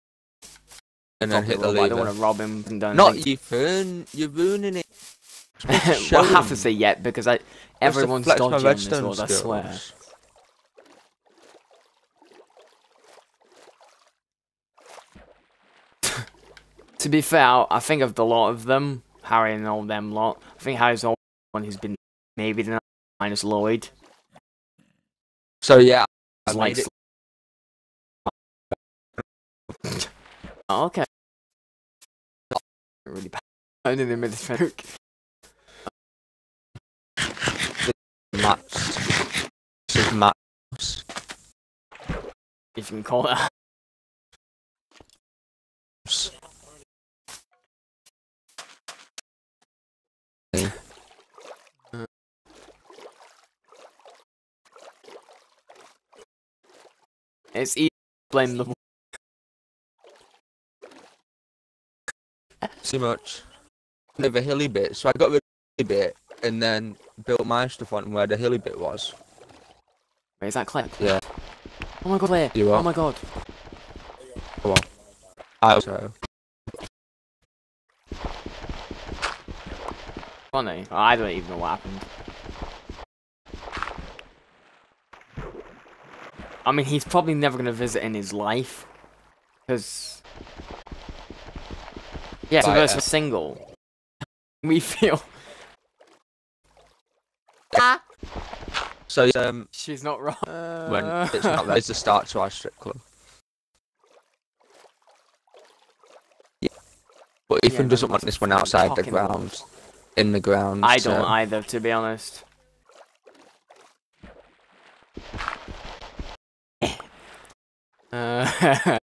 And then hit the I don't want to rob him and Not think- Ethan, you're ruining it. well, I have to say yet because I everyone's my this world. I swear. To be fair, I think of the lot of them, Harry and all them lot. I think Harry's the only one who's been maybe the minus Lloyd. So yeah, I like Oh, okay. Really bad. I didn't make this joke. Matt's. This is Matt's. If you can call it. It's easy to blame the Too much. Of a hilly bit, so I got rid of the hilly bit and then built my stuff on where the hilly bit was. Wait, is that Claire? Yeah. Oh my god, Claire. You are. Oh my god. Come on. I also. Funny. I don't even know what happened. I mean, he's probably never gonna visit in his life. Because. Yeah, so Right, versus uh, single. We feel. Ah. So um, She's not wrong. when it's not there, it's the start to our strip club. Yeah. But Ethan no, doesn't want this one outside the fucking ground. In the ground. I so- don't either, to be honest. Uh,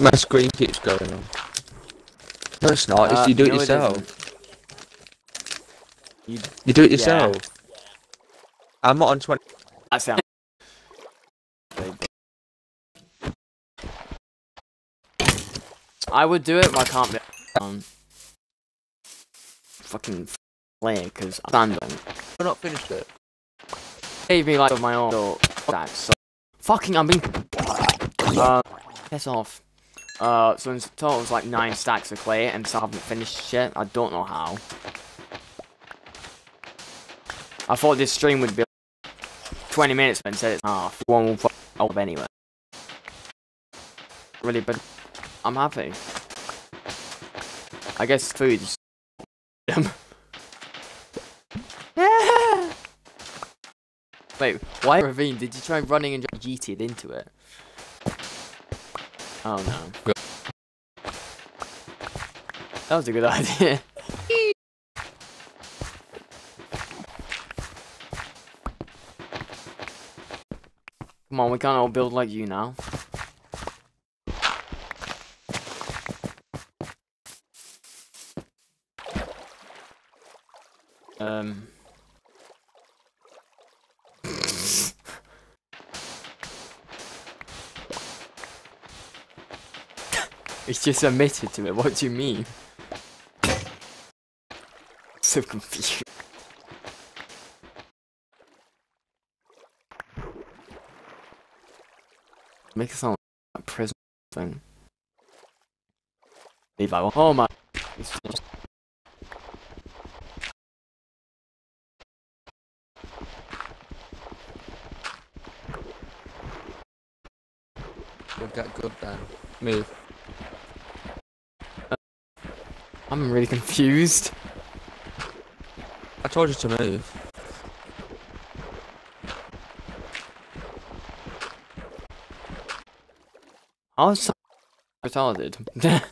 My screen keeps going on. No, it's not. It's uh, you do it no, yourself. isn't. You, You do it Yeah. yourself. I'm not on 20. that sounds. I would do it, but I can't be on fucking play because I'm standing. We're not finished it. Gave me like of my own so stacks. So fucking, I'm being. Uh, piss off. Uh, so in total it's like nine stacks of clay, and still haven't finished yet. I don't know how. I thought this stream would be 20 minutes, but instead it's half. One will put up anyway. Really, but I'm happy. I guess food is. Wait, why ravine? Did you try running and yeeted into it? Oh no. That was a good idea. Come on, we can't all build like you now. Um. It's just admitted to it. What do you mean? So confused. Make it sound like a prison thing. Levi, oh my. You'll good then. Move. I'm really confused. I told you to move. I was so retarded.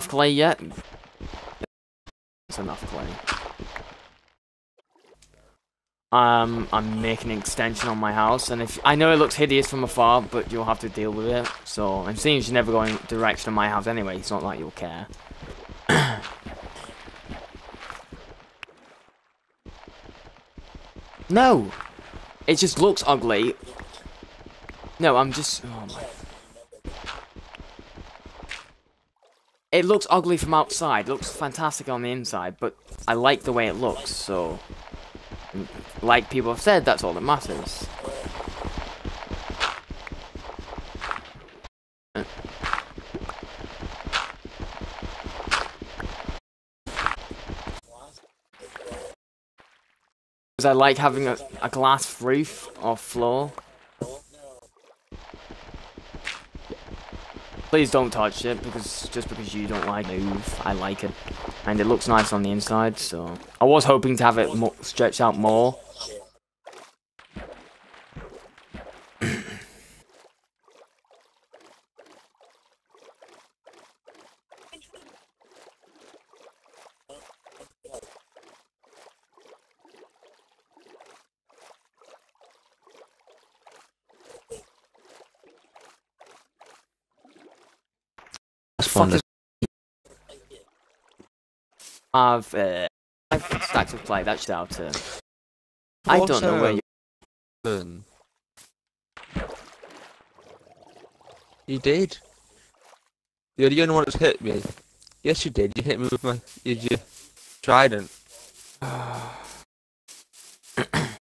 clay yet? That's enough clay. Um, I'm making an extension on my house, and if I know it looks hideous from afar, but you'll have to deal with it. So, I'm seeing you're never going direction of my house anyway. It's not like you'll care. No, it just looks ugly. No, I'm just. Oh my It looks ugly from outside. It looks fantastic on the inside, but I like the way it looks, so... Like people have said, that's all that matters. Because I like having a, a glass roof or floor. Please don't touch it because just because you don't like move, I like it, and it looks nice on the inside. So I was hoping to have it stretched out more. That's Fuck fun. is- I've uh, five stacks of clay. That's our turn. I don't know where Also- you. Fun. You did. You're the only one that's hit me. Yes, you did. You hit me with my. Did you? Trident.